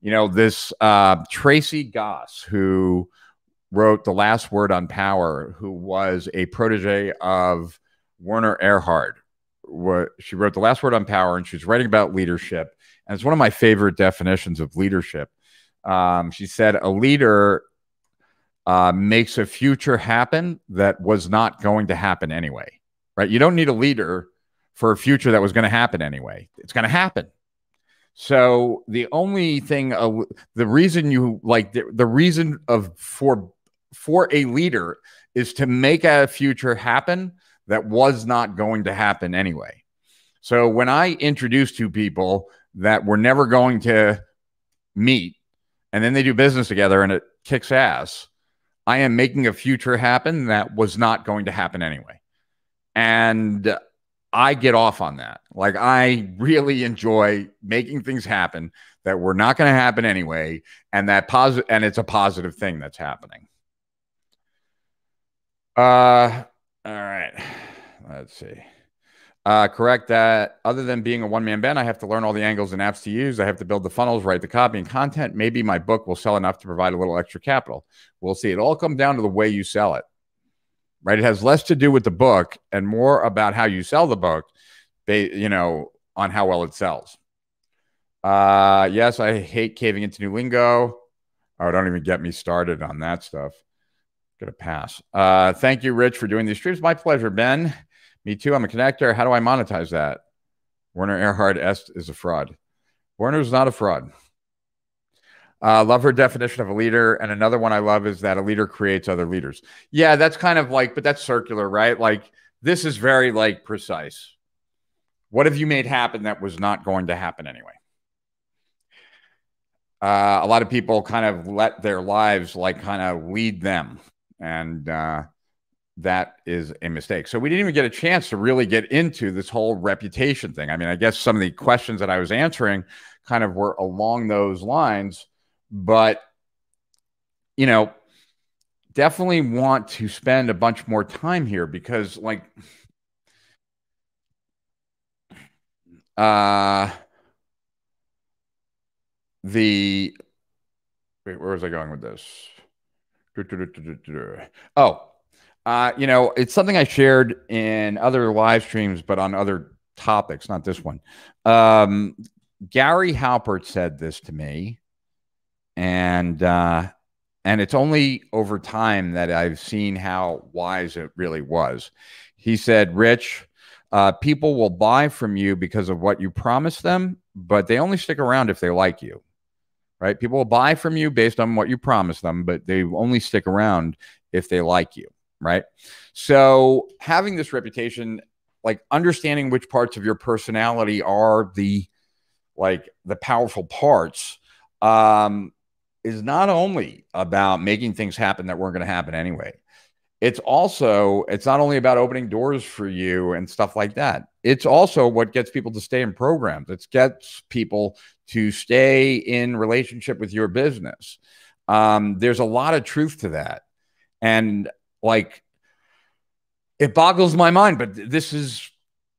You know, this uh, Tracy Goss, who wrote The Last Word on Power, who was a protege of Werner Erhard. She wrote The Last Word on Power, and she's writing about leadership. And it's one of my favorite definitions of leadership. Um, she said, A leader uh, makes a future happen that was not going to happen anyway, right? You don't need a leader for a future that was going to happen anyway. It's going to happen. So the only thing, uh, the reason you like the, the reason of for for a leader is to make a future happen that was not going to happen anyway. So when I introduce two people that were never going to meet and then they do business together and it kicks ass, I am making a future happen that was not going to happen anyway. And I get off on that. Like I really enjoy making things happen that were not going to happen anyway, and that positive, and it's a positive thing that's happening. Uh, all right. Let's see. Uh, correct that. Other than being a one man band, I have to learn all the angles and apps to use. I have to build the funnels, write the copy and content. Maybe my book will sell enough to provide a little extra capital. We'll see. It all comes down to the way you sell it, right? It has less to do with the book and more about how you sell the book, you know, on how well it sells. Uh, yes, I hate caving into new lingo. Oh, don't even get me started on that stuff. Gonna pass. Uh, thank you, Rich, for doing these streams. My pleasure, Ben. Me too. I'm a connector. How do I monetize that? Werner Erhard Est is a fraud. Werner's not a fraud. Uh, love her definition of a leader. And another one I love is that a leader creates other leaders. Yeah, that's kind of like, but that's circular, right? Like this is very like precise. What have you made happen that was not going to happen anyway? Uh, a lot of people kind of let their lives like kind of lead them and uh, that is a mistake. So we didn't even get a chance to really get into this whole reputation thing. I mean, I guess some of the questions that I was answering kind of were along those lines, but you know, definitely want to spend a bunch more time here because like uh the wait, where was I going with this? Oh, uh, you know, it's something I shared in other live streams, but on other topics, not this one. Um, Gary Halbert said this to me, and uh, and it's only over time that I've seen how wise it really was. He said, "Rich, uh, people will buy from you because of what you promise them, but they only stick around if they like you." right? People will buy from you based on what you promise them, but they only stick around if they like you, right? So having this reputation, like understanding which parts of your personality are the like the powerful parts, um, is not only about making things happen that weren't going to happen anyway. It's also it's not only about opening doors for you and stuff like that. It's also what gets people to stay in programs. It gets people to stay in relationship with your business. Um, there's a lot of truth to that. And like, it boggles my mind, but this is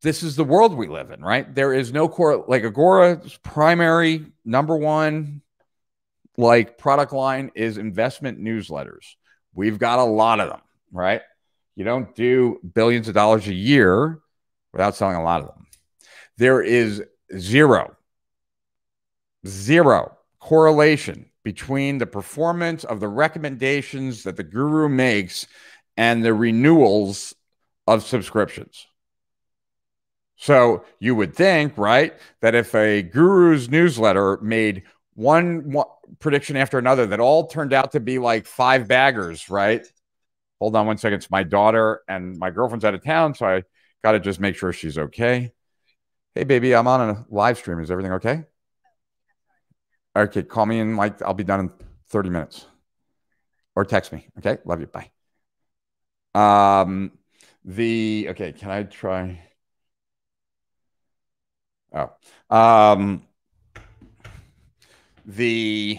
this is the world we live in, right? There is no core like Agora's primary number one like product line is investment newsletters. We've got a lot of them, right? You don't do billions of dollars a year without selling a lot of them. There is zero zero correlation between the performance of the recommendations that the guru makes and the renewals of subscriptions. So you would think, right, that if a guru's newsletter made one, one prediction after another that all turned out to be like five baggers, right? Hold on one second. It's my daughter and my girlfriend's out of town. So I got to just make sure she's okay. Hey, baby, I'm on a live stream. Is everything okay? Okay, call me in like I'll be done in 30 minutes. Or text me. Okay. Love you. Bye. Um the okay, can I try? Oh. Um the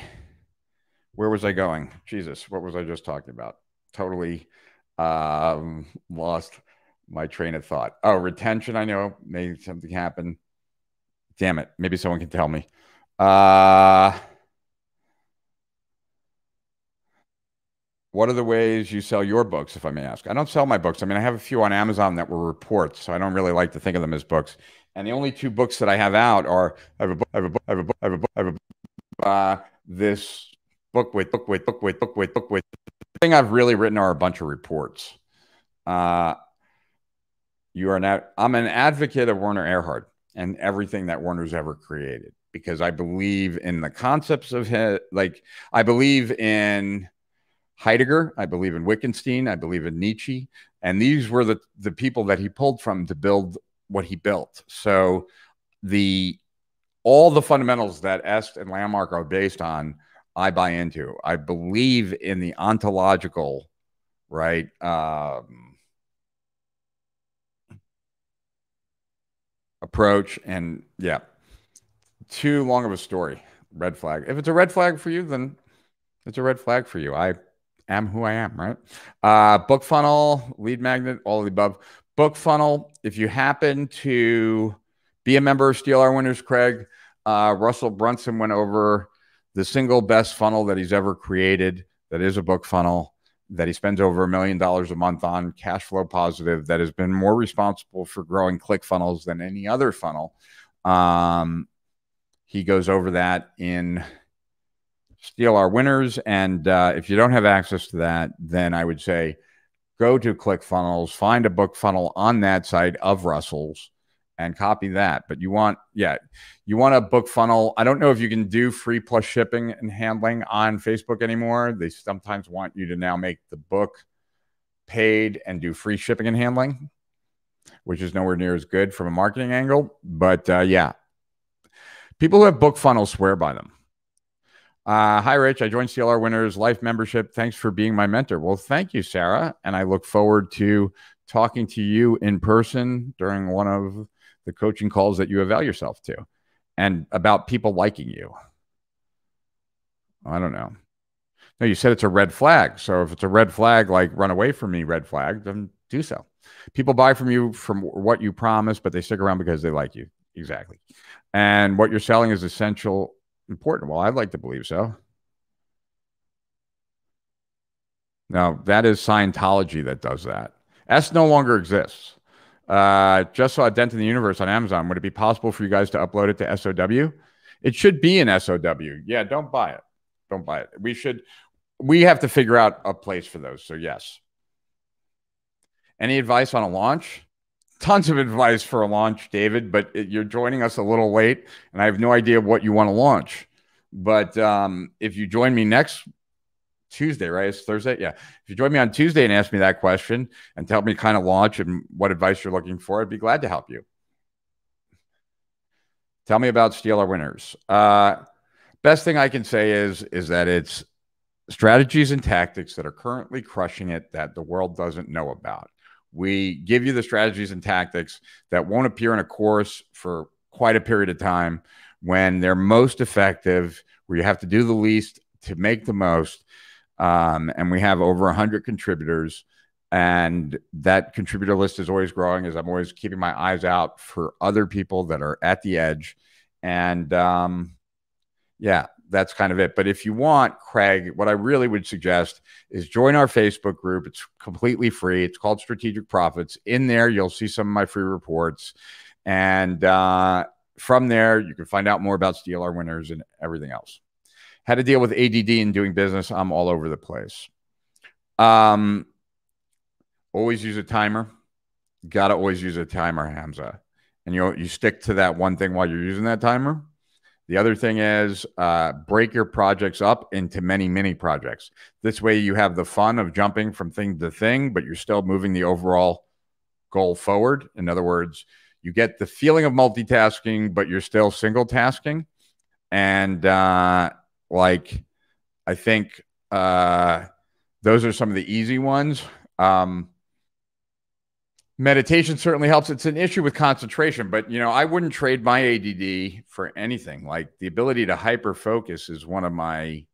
where was I going? Jesus, what was I just talking about? Totally um lost my train of thought. Oh, retention, I know, made something happen. Damn it. Maybe someone can tell me. Uh, what are the ways you sell your books, if I may ask? I don't sell my books. I mean, I have a few on Amazon that were reports, so I don't really like to think of them as books. And the only two books that I have out are I have a book, I have a book, I have a book, I have a book, uh, this book with book with book with book with book with. The thing I've really written are a bunch of reports. Uh, you are not. I'm an advocate of Werner Erhard and everything that Werner's ever created because I believe in the concepts of his, like I believe in Heidegger, I believe in Wittgenstein, I believe in Nietzsche, and these were the the people that he pulled from to build what he built. So the all the fundamentals that Est and Landmark are based on, I buy into. I believe in the ontological, right? Um, approach and yeah too long of a story. red flag. If it's a red flag for you, then it's a red flag for you. I am who I am, right? Uh, book funnel, lead magnet, all of the above. Book funnel. If you happen to be a member of Steal Our Winners, Craig, uh, Russell Brunson went over the single best funnel that he's ever created. That is a book funnel that he spends over a million dollars a month on, cash flow positive, that has been more responsible for growing ClickFunnels than any other funnel. Um, he goes over that in Steal Our Winners. And uh, if you don't have access to that, then I would say go to ClickFunnels, find a book funnel on that site of Russell's and copy that. But you want, yeah, you want a book funnel. I don't know if you can do free plus shipping and handling on Facebook anymore. They sometimes want you to now make the book paid and do free shipping and handling, which is nowhere near as good from a marketing angle. But uh, yeah, people who have book funnels swear by them. Uh, hi, Rich. I joined Steal Our Winners Life membership. Thanks for being my mentor. Well, thank you, Sarah. And I look forward to talking to you in person during one of the coaching calls that you avail yourself to and about people liking you. I don't know. No, you said it's a red flag. So if it's a red flag, like run away from me, red flag, then do so. People buy from you from what you promise, but they stick around because they like you. Exactly. And what you're selling is essential, important. Well, I'd like to believe so. Now, that is Scientology that does that. Est no longer exists. Uh, just saw a dent in the universe on Amazon. Would it be possible for you guys to upload it to SOW? It should be in SOW. Yeah, don't buy it. Don't buy it. We should. We have to figure out a place for those. So yes. Any advice on a launch? Tons of advice for a launch, David. But you're joining us a little late, and I have no idea what you want to launch. But um, if you join me next Tuesday, right? It's Thursday. Yeah. If you join me on Tuesday and ask me that question and to help me kind of launch and what advice you're looking for, I'd be glad to help you. Tell me about Steal Our Winners. Uh, best thing I can say is is that it's strategies and tactics that are currently crushing it that the world doesn't know about. We give you the strategies and tactics that won't appear in a course for quite a period of time when they're most effective, where you have to do the least to make the most um, and we have over 100 contributors. And that contributor list is always growing as I'm always keeping my eyes out for other people that are at the edge. And um, yeah, that's kind of it. But if you want, Craig, what I really would suggest is join our Facebook group. It's completely free. It's called Strategic Profits. In there, you'll see some of my free reports. And uh, from there, you can find out more about Our Winners and everything else how to deal with ADD and doing business. I'm all over the place. Um, always use a timer. Got to always use a timer, Hamza. And you you stick to that one thing while you're using that timer. The other thing is uh, break your projects up into many mini projects. This way, you have the fun of jumping from thing to thing, but you're still moving the overall goal forward. In other words, you get the feeling of multitasking, but you're still single tasking. And uh, like, I think uh, those are some of the easy ones. Um, meditation certainly helps. It's an issue with concentration, but you know, I wouldn't trade my ADD for anything. Like the ability to hyper focus is one of my.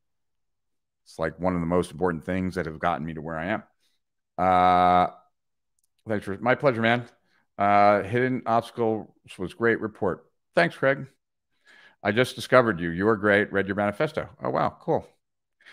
It's like one of the most important things that have gotten me to where I am. Uh, thanks for my pleasure, man. Uh, hidden obstacles was great report. Thanks, Craig. I just discovered you. You are great. Read your manifesto. Oh, wow. Cool.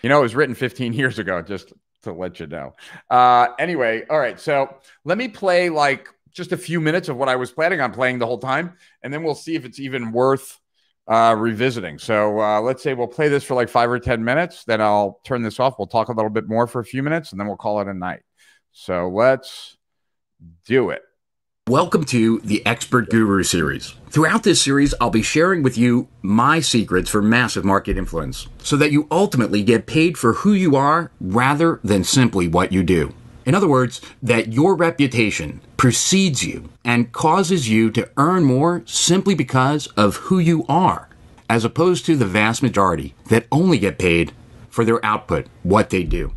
You know, it was written 15 years ago, just to let you know. Uh, anyway, all right. So let me play like just a few minutes of what I was planning on playing the whole time, and then we'll see if it's even worth uh, revisiting. So uh, let's say we'll play this for like five or 10 minutes. Then I'll turn this off. We'll talk a little bit more for a few minutes, and then we'll call it a night. So let's do it. Welcome to the Expert Guru series. Throughout this series, I'll be sharing with you my secrets for massive market influence so that you ultimately get paid for who you are rather than simply what you do. In other words, that your reputation precedes you and causes you to earn more simply because of who you are, as opposed to the vast majority that only get paid for their output, what they do.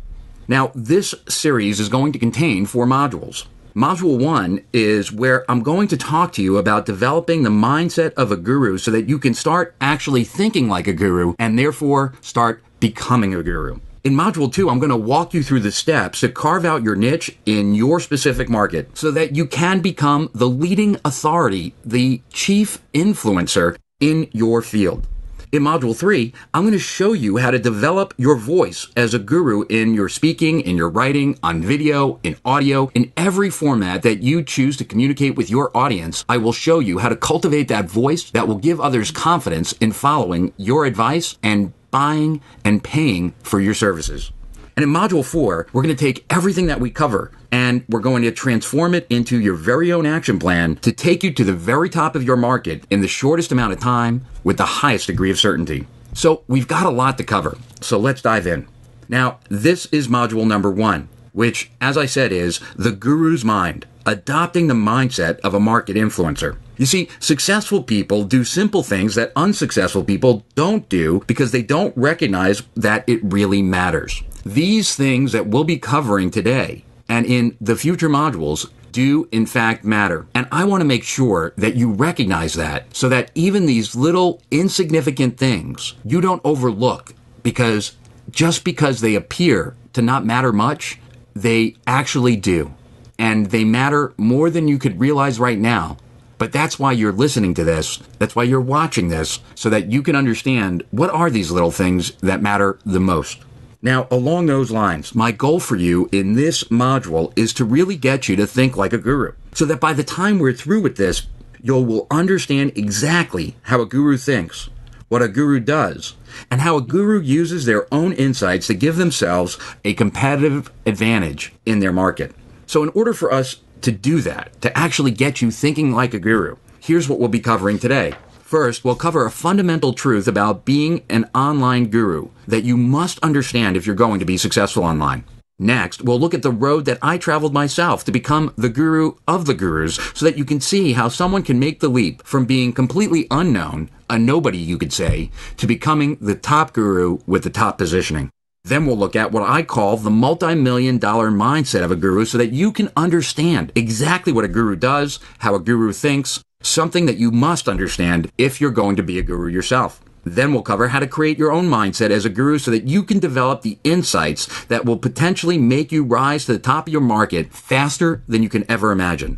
Now, this series is going to contain four modules. Module one is where I'm going to talk to you about developing the mindset of a guru so that you can start actually thinking like a guru and therefore start becoming a guru. In module two, I'm going to walk you through the steps to carve out your niche in your specific market so that you can become the leading authority, the chief influencer in your field. In Module 3, I'm going to show you how to develop your voice as a guru in your speaking, in your writing, on video, in audio, in every format that you choose to communicate with your audience. I will show you how to cultivate that voice that will give others confidence in following your advice and buying and paying for your services. And in Module 4, we're going to take everything that we cover and we're going to transform it into your very own action plan to take you to the very top of your market in the shortest amount of time with the highest degree of certainty. So we've got a lot to cover. So let's dive in. Now, this is module number one, which, as I said, is the guru's mind, adopting the mindset of a market influencer. You see, successful people do simple things that unsuccessful people don't do because they don't recognize that it really matters. These things that we'll be covering today and in the future modules do in fact matter. And I want to make sure that you recognize that so that even these little insignificant things you don't overlook because just because they appear to not matter much, they actually do. And they matter more than you could realize right now. But that's why you're listening to this. That's why you're watching this so that you can understand what are these little things that matter the most. Now, along those lines, my goal for you in this module is to really get you to think like a guru so that by the time we're through with this, you will understand exactly how a guru thinks, what a guru does, and how a guru uses their own insights to give themselves a competitive advantage in their market. So, in order for us to do that, to actually get you thinking like a guru, here's what we'll be covering today. First, we'll cover a fundamental truth about being an online guru that you must understand if you're going to be successful online. Next, we'll look at the road that I traveled myself to become the guru of the gurus so that you can see how someone can make the leap from being completely unknown, a nobody you could say, to becoming the top guru with the top positioning. Then we'll look at what I call the multi-million dollar mindset of a guru so that you can understand exactly what a guru does, how a guru thinks, something that you must understand if you're going to be a guru yourself. Then we'll cover how to create your own mindset as a guru so that you can develop the insights that will potentially make you rise to the top of your market faster than you can ever imagine.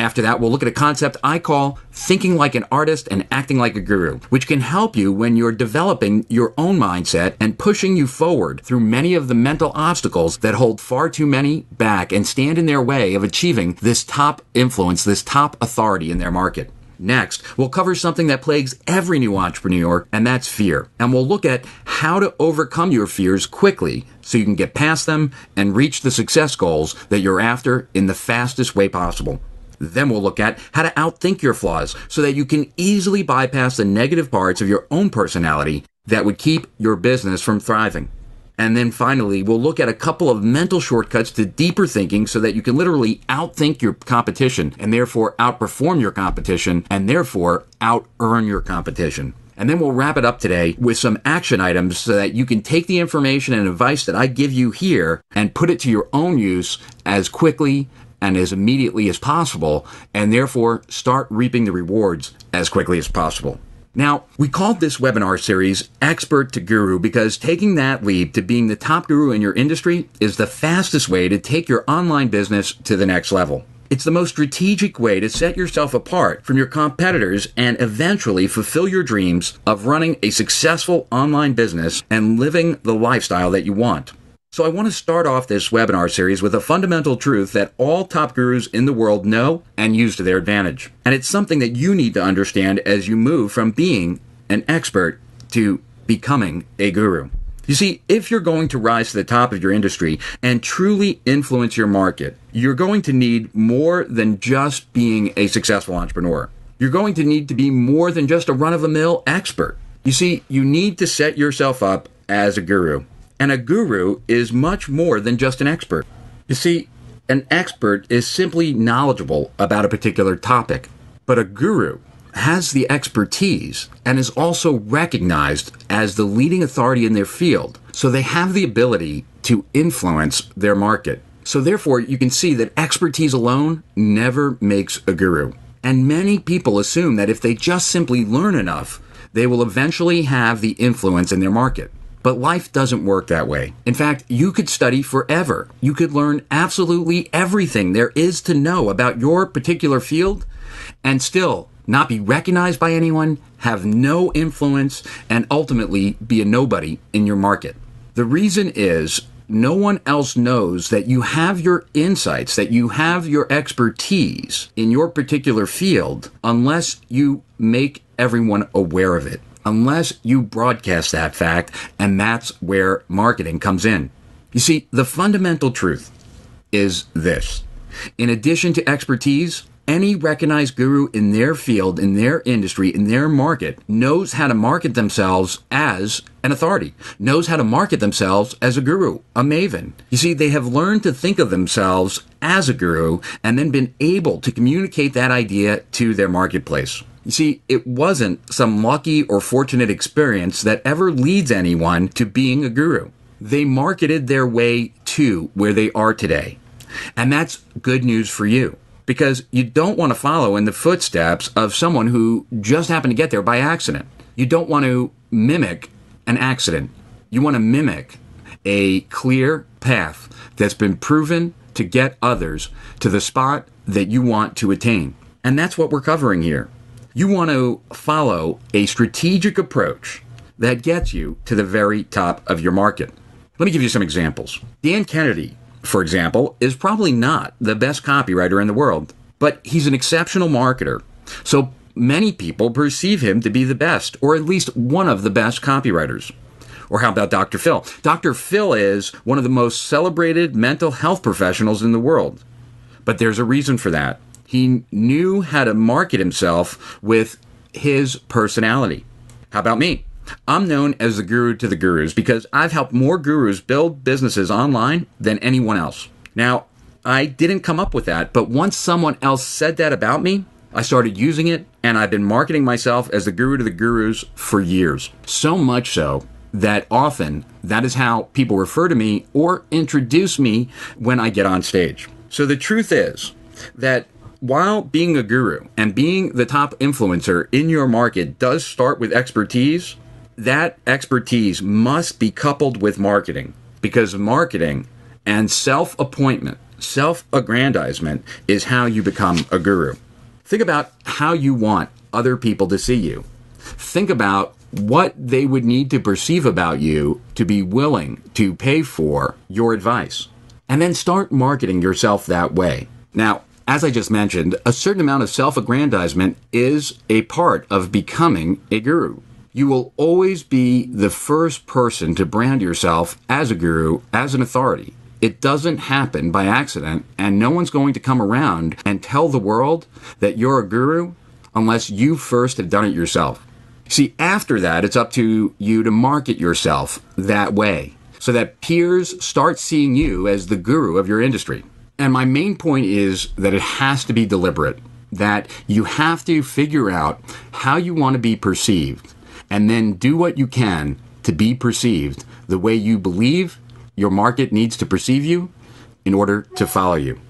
After that, we'll look at a concept I call thinking like an artist and acting like a guru, which can help you when you're developing your own mindset and pushing you forward through many of the mental obstacles that hold far too many back and stand in their way of achieving this top influence, this top authority in their market. Next, we'll cover something that plagues every new entrepreneur, and that's fear. And we'll look at how to overcome your fears quickly so you can get past them and reach the success goals that you're after in the fastest way possible. Then we'll look at how to outthink your flaws so that you can easily bypass the negative parts of your own personality that would keep your business from thriving. And then finally, we'll look at a couple of mental shortcuts to deeper thinking so that you can literally outthink your competition and therefore outperform your competition and therefore out earn your competition. And then we'll wrap it up today with some action items so that you can take the information and advice that I give you here and put it to your own use as quickly and as immediately as possible, and therefore start reaping the rewards as quickly as possible. Now, we called this webinar series Expert to Guru because taking that leap to being the top guru in your industry is the fastest way to take your online business to the next level. It's the most strategic way to set yourself apart from your competitors and eventually fulfill your dreams of running a successful online business and living the lifestyle that you want. So I want to start off this webinar series with a fundamental truth that all top gurus in the world know and use to their advantage. And it's something that you need to understand as you move from being an expert to becoming a guru. You see, if you're going to rise to the top of your industry and truly influence your market, you're going to need more than just being a successful entrepreneur. You're going to need to be more than just a run of the mill expert. You see, you need to set yourself up as a guru. And a guru is much more than just an expert. You see, an expert is simply knowledgeable about a particular topic, but a guru has the expertise and is also recognized as the leading authority in their field. So they have the ability to influence their market. So, therefore, you can see that expertise alone never makes a guru. And many people assume that if they just simply learn enough, they will eventually have the influence in their market. But life doesn't work that way. In fact, you could study forever. You could learn absolutely everything there is to know about your particular field and still not be recognized by anyone, have no influence, and ultimately be a nobody in your market. The reason is no one else knows that you have your insights, that you have your expertise in your particular field unless you make everyone aware of it, unless you broadcast that fact, and that's where marketing comes in. You see, the fundamental truth is this. In addition to expertise, any recognized guru in their field, in their industry, in their market knows how to market themselves as an authority, knows how to market themselves as a guru, a maven. You see, they have learned to think of themselves as a guru and then been able to communicate that idea to their marketplace. You see, it wasn't some lucky or fortunate experience that ever leads anyone to being a guru. They marketed their way to where they are today. And that's good news for you because you don't want to follow in the footsteps of someone who just happened to get there by accident. You don't want to mimic an accident. You want to mimic a clear path that's been proven to get others to the spot that you want to attain. And that's what we're covering here. You want to follow a strategic approach that gets you to the very top of your market. Let me give you some examples. Dan Kennedy for example, is probably not the best copywriter in the world, but he's an exceptional marketer. So many people perceive him to be the best, or at least one of the best copywriters. Or how about Dr. Phil? Dr. Phil is one of the most celebrated mental health professionals in the world. But there's a reason for that. He knew how to market himself with his personality. How about me? I'm known as the guru to the gurus because I've helped more gurus build businesses online than anyone else. Now, I didn't come up with that, but once someone else said that about me, I started using it and I've been marketing myself as the guru to the gurus for years. So much so that often that is how people refer to me or introduce me when I get on stage. So the truth is that while being a guru and being the top influencer in your market does start with expertise, that expertise must be coupled with marketing because marketing and self appointment, self aggrandizement is how you become a guru. Think about how you want other people to see you. Think about what they would need to perceive about you to be willing to pay for your advice. And then start marketing yourself that way. Now, as I just mentioned, a certain amount of self aggrandizement is a part of becoming a guru you will always be the first person to brand yourself as a guru, as an authority. It doesn't happen by accident, and no one's going to come around and tell the world that you're a guru unless you first have done it yourself. See, after that, it's up to you to market yourself that way so that peers start seeing you as the guru of your industry. And my main point is that it has to be deliberate, that you have to figure out how you want to be perceived and then do what you can to be perceived the way you believe your market needs to perceive you in order to follow you.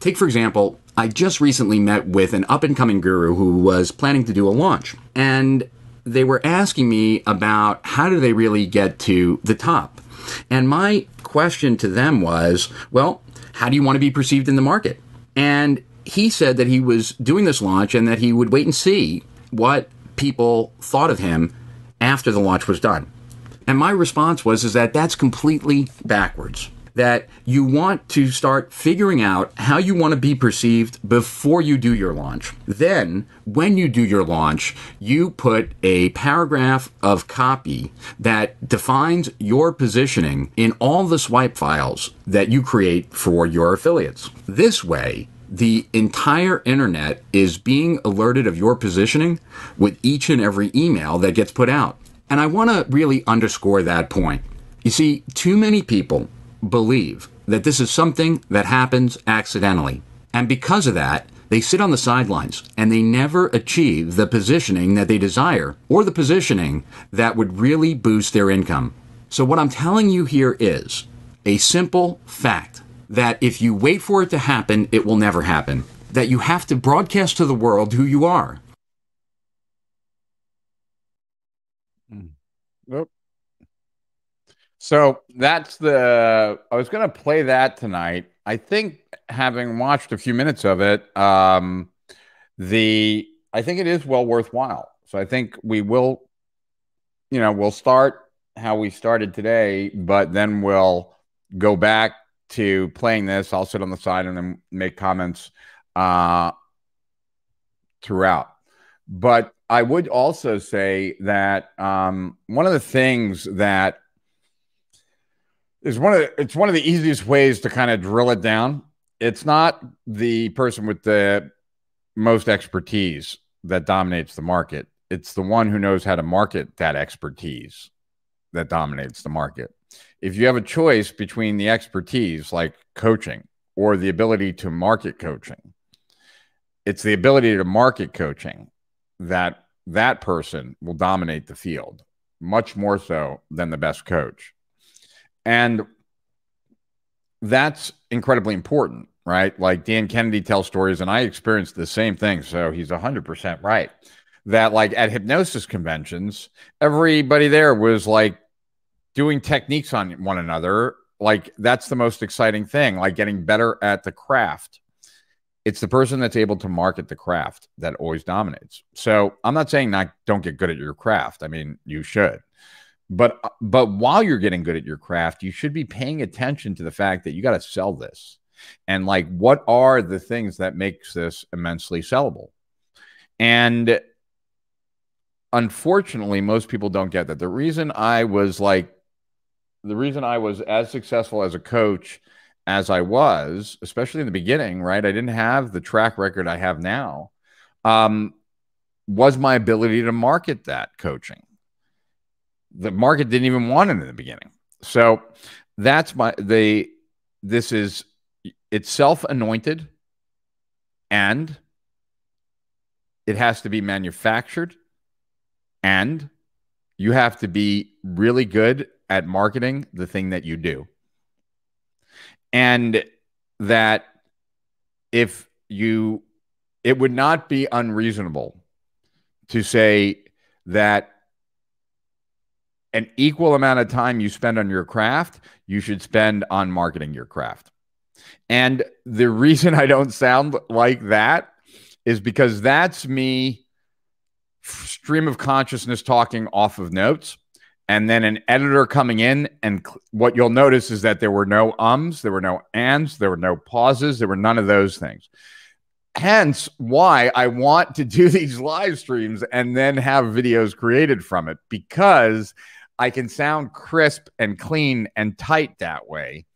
Take, for example, I just recently met with an up and coming guru who was planning to do a launch. And they were asking me about how do they really get to the top. And my question to them was, well, how do you want to be perceived in the market? And he said that he was doing this launch and that he would wait and see what people thought of him after the launch was done. And my response was is that that's completely backwards. That you want to start figuring out how you want to be perceived before you do your launch. Then, when you do your launch, you put a paragraph of copy that defines your positioning in all the swipe files that you create for your affiliates. This way, the entire internet is being alerted of your positioning with each and every email that gets put out. And I want to really underscore that point. You see, too many people believe that this is something that happens accidentally. And because of that, they sit on the sidelines and they never achieve the positioning that they desire or the positioning that would really boost their income. So, what I'm telling you here is a simple fact that if you wait for it to happen, it will never happen. That you have to broadcast to the world who you are. Nope. So that's the. I was going to play that tonight. I think having watched a few minutes of it, um, the I think it is well worthwhile. So I think we will, you know, we'll start how we started today, but then we'll go back to playing this. I'll sit on the side and then make comments uh, throughout. But I would also say that um, one of the things that is one of the, it's one of the easiest ways to kind of drill it down. It's not the person with the most expertise that dominates the market. It's the one who knows how to market that expertise that dominates the market. If you have a choice between the expertise like coaching or the ability to market coaching, it's the ability to market coaching that that person will dominate the field much more so than the best coach. And that's incredibly important, right? Like Dan Kennedy tells stories, and I experienced the same thing. So he's 100% right. That, like, at hypnosis conventions, everybody there was like doing techniques on one another. Like, that's the most exciting thing, like getting better at the craft. It's the person that's able to market the craft that always dominates. So I'm not saying not don't get good at your craft. I mean, you should but but while you're getting good at your craft you should be paying attention to the fact that you got to sell this. And like what are the things that makes this immensely sellable? And unfortunately most people don't get that. The reason i was like the reason i was as successful as a coach as i was especially in the beginning right i didn't have the track record i have now um, was my ability to market that coaching the market didn't even want it in the beginning. So that's my the this is it's self-anointed and it has to be manufactured and you have to be really good at marketing the thing that you do. And that if you it would not be unreasonable to say that an equal amount of time you spend on your craft, you should spend on marketing your craft. And the reason I don't sound like that is because that's me stream of consciousness talking off of notes and then an editor coming in and what you'll notice is that there were no ums there were no ands there were no pauses there were none of those things hence why i want to do these live streams and then have videos created from it because I can sound crisp and clean and tight that way.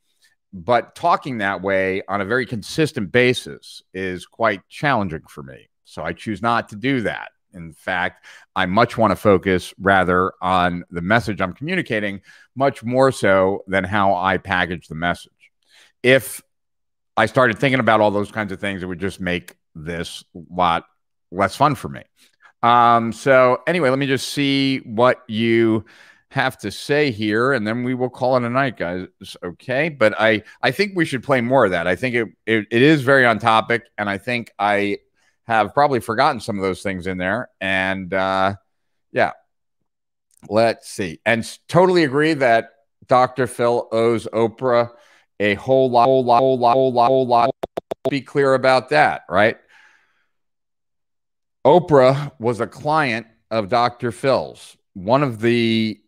But talking that way on a very consistent basis is quite challenging for me. So I choose not to do that. In fact, I much want to focus rather on the message I'm communicating, much more so than how I package the message. If I started thinking about all those kinds of things, it would just make this lot less fun for me. Um, so, anyway, let me just see what you have to say here, and then we will call it a night, guys. Okay, but I I think we should play more of that. I think it, it, it is very on topic, and I think I have probably forgotten some of those things in there. And uh, yeah, let's see. And totally agree that Dr. Phil owes Oprah a whole lot, whole lot, whole lot, whole lot, whole lot. Be clear about that, right? Oprah was a client of Dr. Phil's. One of the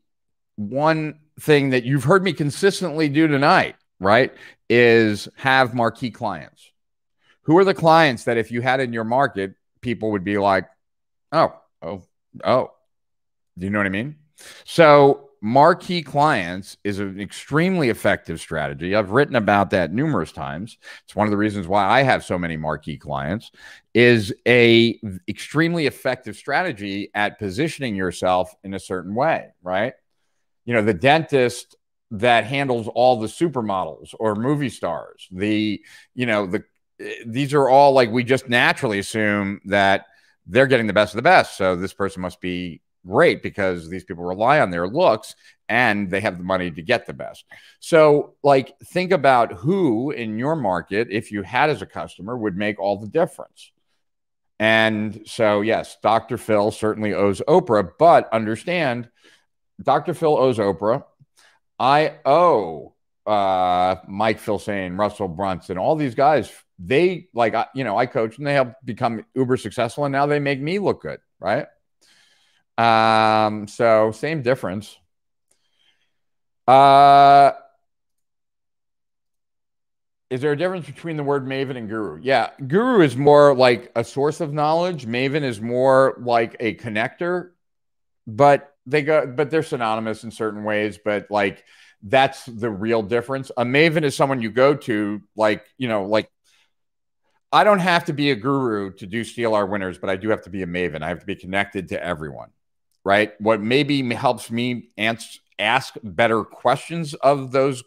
one thing that you've heard me consistently do tonight, right, is have marquee clients. Who are the clients that if you had in your market, people would be like, oh, oh, oh. Do you know what I mean? So, marquee clients is an extremely effective strategy. I've written about that numerous times. It's one of the reasons why I have so many marquee clients is a extremely effective strategy at positioning yourself in a certain way, right? You know, the dentist that handles all the supermodels or movie stars. The, you know, the these are all like we just naturally assume that they're getting the best of the best. So this person must be great because these people rely on their looks and they have the money to get the best. So, like, think about who in your market, if you had as a customer, would make all the difference. And so, yes, Dr. Phil certainly owes Oprah, but understand Dr. Phil owes Oprah. I owe uh, Mike Filsaime, Russell Brunson, all these guys. They like, you know, I coach and they have become uber successful, and now they make me look good, right? Um, so same difference. Uh, is there a difference between the word maven and guru? Yeah, guru is more like a source of knowledge. Maven is more like a connector, but they go, but they're synonymous in certain ways. But like that's the real difference. A maven is someone you go to, like you know, like I don't have to be a guru to do steal our winners, but I do have to be a maven. I have to be connected to everyone, right? What maybe helps me answer ask better questions of those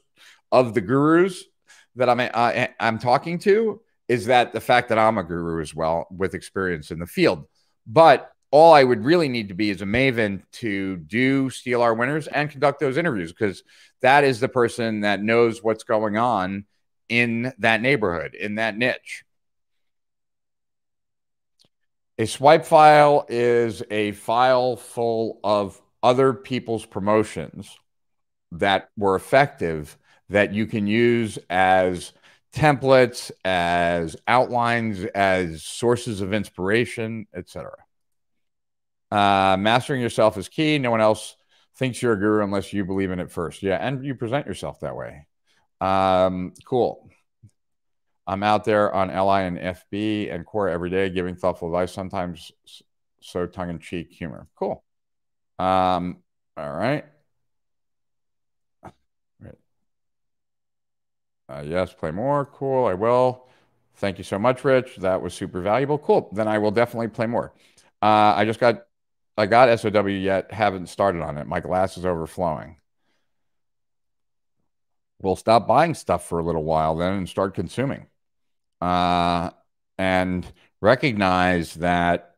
of the gurus that I'm uh, I'm talking to is that the fact that I'm a guru as well with experience in the field. But all I would really need to be is a maven to do steal our winners and conduct those interviews because that is the person that knows what's going on in that neighborhood, in that niche. A swipe file is a file full of other people's promotions that were effective that you can use as templates, as outlines, as sources of inspiration, etc. Uh, mastering yourself is key. No one else thinks you're a guru unless you believe in it first. Yeah, and you present yourself that way. Um, cool. I'm out there on LI and FB and Quora every day giving thoughtful advice, sometimes so tongue in cheek humor. Cool. Um, all right. right. Uh, yes, play more. Cool. I will. Thank you so much, Rich. That was super valuable. Cool. Then I will definitely play more. Uh, I just got, I got SOW yet. Haven't started on it. My glass is overflowing. We'll stop buying stuff for a little while then and start consuming. Uh, and recognize that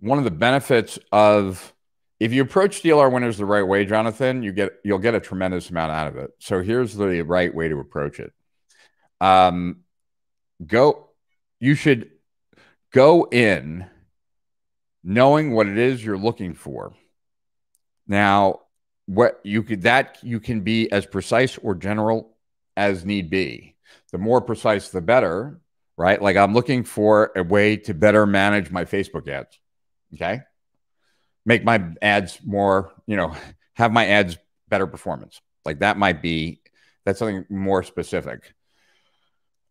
one of the benefits of if you approach our winners the right way, Jonathan, you get you'll get a tremendous amount out of it. So here's the right way to approach it. Um, go. You should go in knowing what it is you're looking for. Now, what you could that you can be as precise or general as need be. The more precise, the better, right? Like I'm looking for a way to better manage my Facebook ads. Okay make my ads more, you know, have my ads better performance. Like that might be that's something more specific.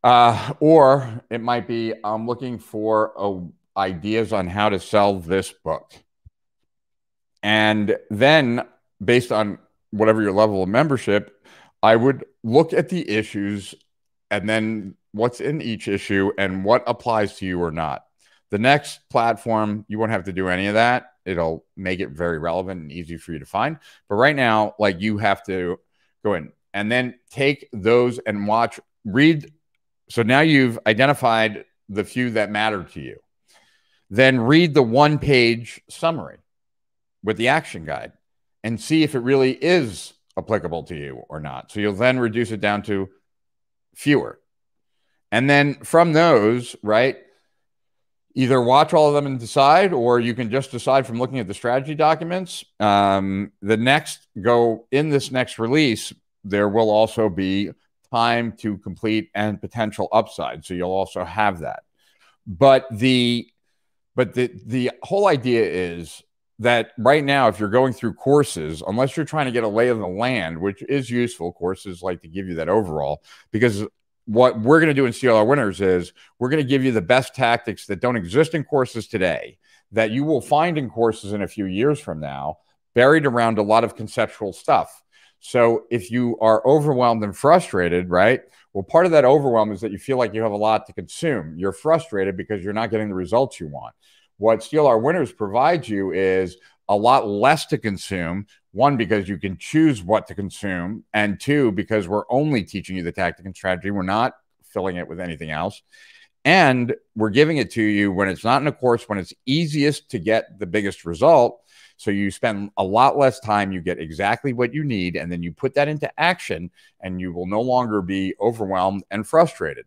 Uh, or it might be I'm looking for uh, ideas on how to sell this book. And then based on whatever your level of membership, I would look at the issues and then what's in each issue and what applies to you or not. The next platform, you won't have to do any of that it'll make it very relevant and easy for you to find. But right now, like you have to go in and then take those and watch, read. So now you've identified the few that matter to you. Then read the one page summary with the action guide and see if it really is applicable to you or not. So you'll then reduce it down to fewer. And then from those, right, either watch all of them and decide, or you can just decide from looking at the strategy documents. Um, the next go in this next release, there will also be time to complete and potential upside. So you'll also have that. But the but the the whole idea is that right now, if you're going through courses, unless you're trying to get a lay of the land, which is useful, courses like to give you that overall, because what we're going to do in Our Winners is we're going to give you the best tactics that don't exist in courses today that you will find in courses in a few years from now, buried around a lot of conceptual stuff. So if you are overwhelmed and frustrated, right? Well, part of that overwhelm is that you feel like you have a lot to consume. You're frustrated because you're not getting the results you want. What Steal Our Winners provides you is a lot less to consume. One, because you can choose what to consume. And two, because we're only teaching you the tactic and strategy. We're not filling it with anything else. And we're giving it to you when it's not in a course, when it's easiest to get the biggest result. So you spend a lot less time, you get exactly what you need, and then you put that into action, and you will no longer be overwhelmed and frustrated.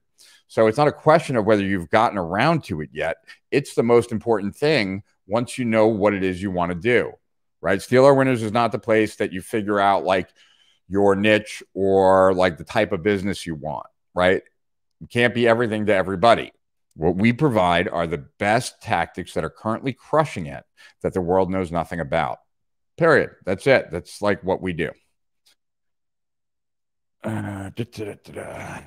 So it's not a question of whether you've gotten around to it yet. It's the most important thing once you know what it is you want to do, right? Steal Our Winners is not the place that you figure out like your niche or like the type of business you want, right? You can't be everything to everybody. What we provide are the best tactics that are currently crushing it that the world knows nothing about. Period. That's it. That's like what we do. Uh, da, da, da,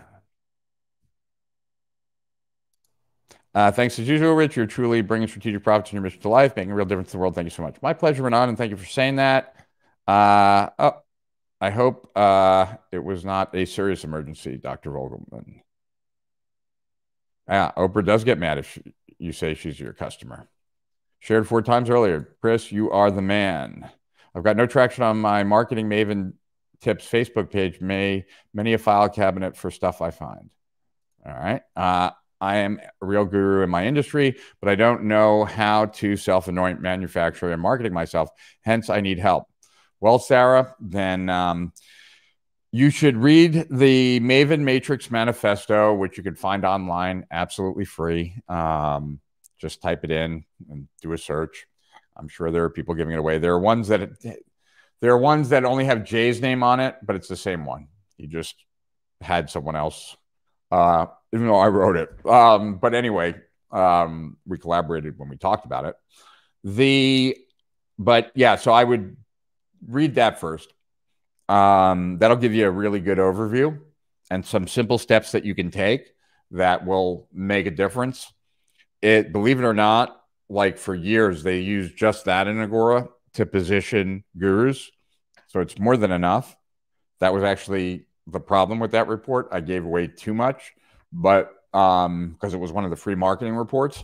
uh, thanks as usual, Rich. You're truly bringing strategic profits and your mission to life, making a real difference in the world. Thank you so much. My pleasure, Renan, and thank you for saying that. Uh, oh, I hope uh, it was not a serious emergency, Dr. Vogelman. Yeah, Oprah does get mad if she, you say she's your customer. Shared four times earlier. Chris, you are the man. I've got no traction on my marketing Maven tips Facebook page. May many a file cabinet for stuff I find. All right. Uh, I am a real guru in my industry, but I don't know how to self anoint manufacture and marketing myself. Hence, I need help. Well, Sarah, then um, you should read the Maven Matrix Manifesto, which you can find online absolutely free. Um, just type it in and do a search. I'm sure there are people giving it away. There are ones that there are ones that only have Jay's name on it, but it's the same one. You just had someone else, uh, even though I wrote it. Um, but anyway, um, we collaborated when we talked about it. The but yeah, so I would read that first. Um, that'll give you a really good overview and some simple steps that you can take that will make a difference. It, believe it or not, like for years they used just that in Agora to position gurus. So it's more than enough. That was actually the problem with that report. I gave away too much, but um, because it was one of the free marketing reports.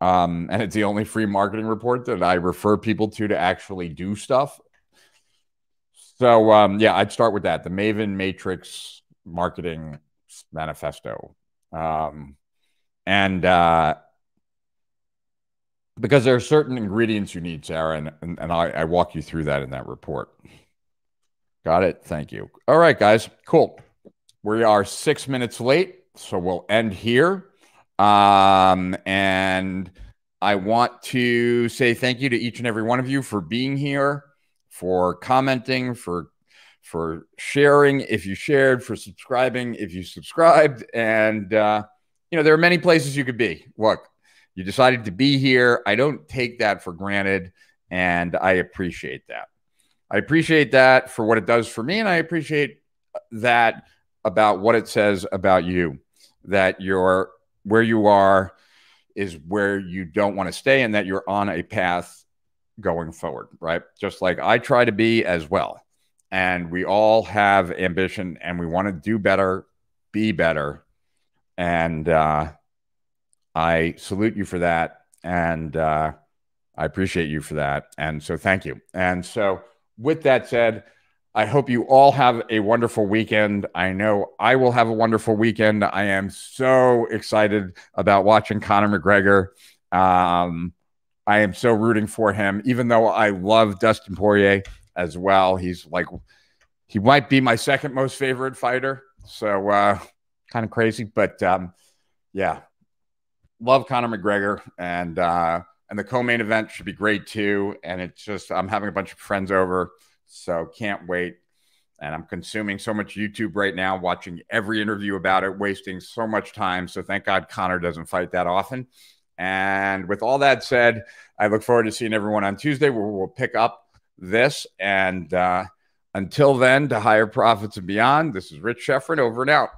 Um, and it's the only free marketing report that I refer people to to actually do stuff so um, yeah, I'd start with that. The Maven Matrix Marketing Manifesto, um, and uh, because there are certain ingredients you need, Sarah, and and, and I, I walk you through that in that report. Got it. Thank you. All right, guys. Cool. We are six minutes late, so we'll end here. Um, and I want to say thank you to each and every one of you for being here for commenting, for for sharing if you shared, for subscribing if you subscribed, and uh, you know there are many places you could be. Look, you decided to be here. I don't take that for granted, and I appreciate that. I appreciate that for what it does for me, and I appreciate that about what it says about you. That you're where you are is where you don't want to stay, and that you're on a path going forward, right? Just like I try to be as well. And we all have ambition and we want to do better, be better. And uh, I salute you for that. And uh, I appreciate you for that. And so thank you. And so, with that said, I hope you all have a wonderful weekend. I know I will have a wonderful weekend. I am so excited about watching Conor McGregor. Um, I am so rooting for him, even though I love Dustin Poirier as well. He's like, he might be my second most favorite fighter. So, uh, kind of crazy, but um, yeah, love Conor McGregor, and uh, and the co-main event should be great too. And it's just I'm having a bunch of friends over, so can't wait. And I'm consuming so much YouTube right now, watching every interview about it, wasting so much time. So thank God Conor doesn't fight that often. And with all that said, I look forward to seeing everyone on Tuesday where we'll pick up this. And uh, until then, to higher profits and beyond, this is Rich Schefren over and out.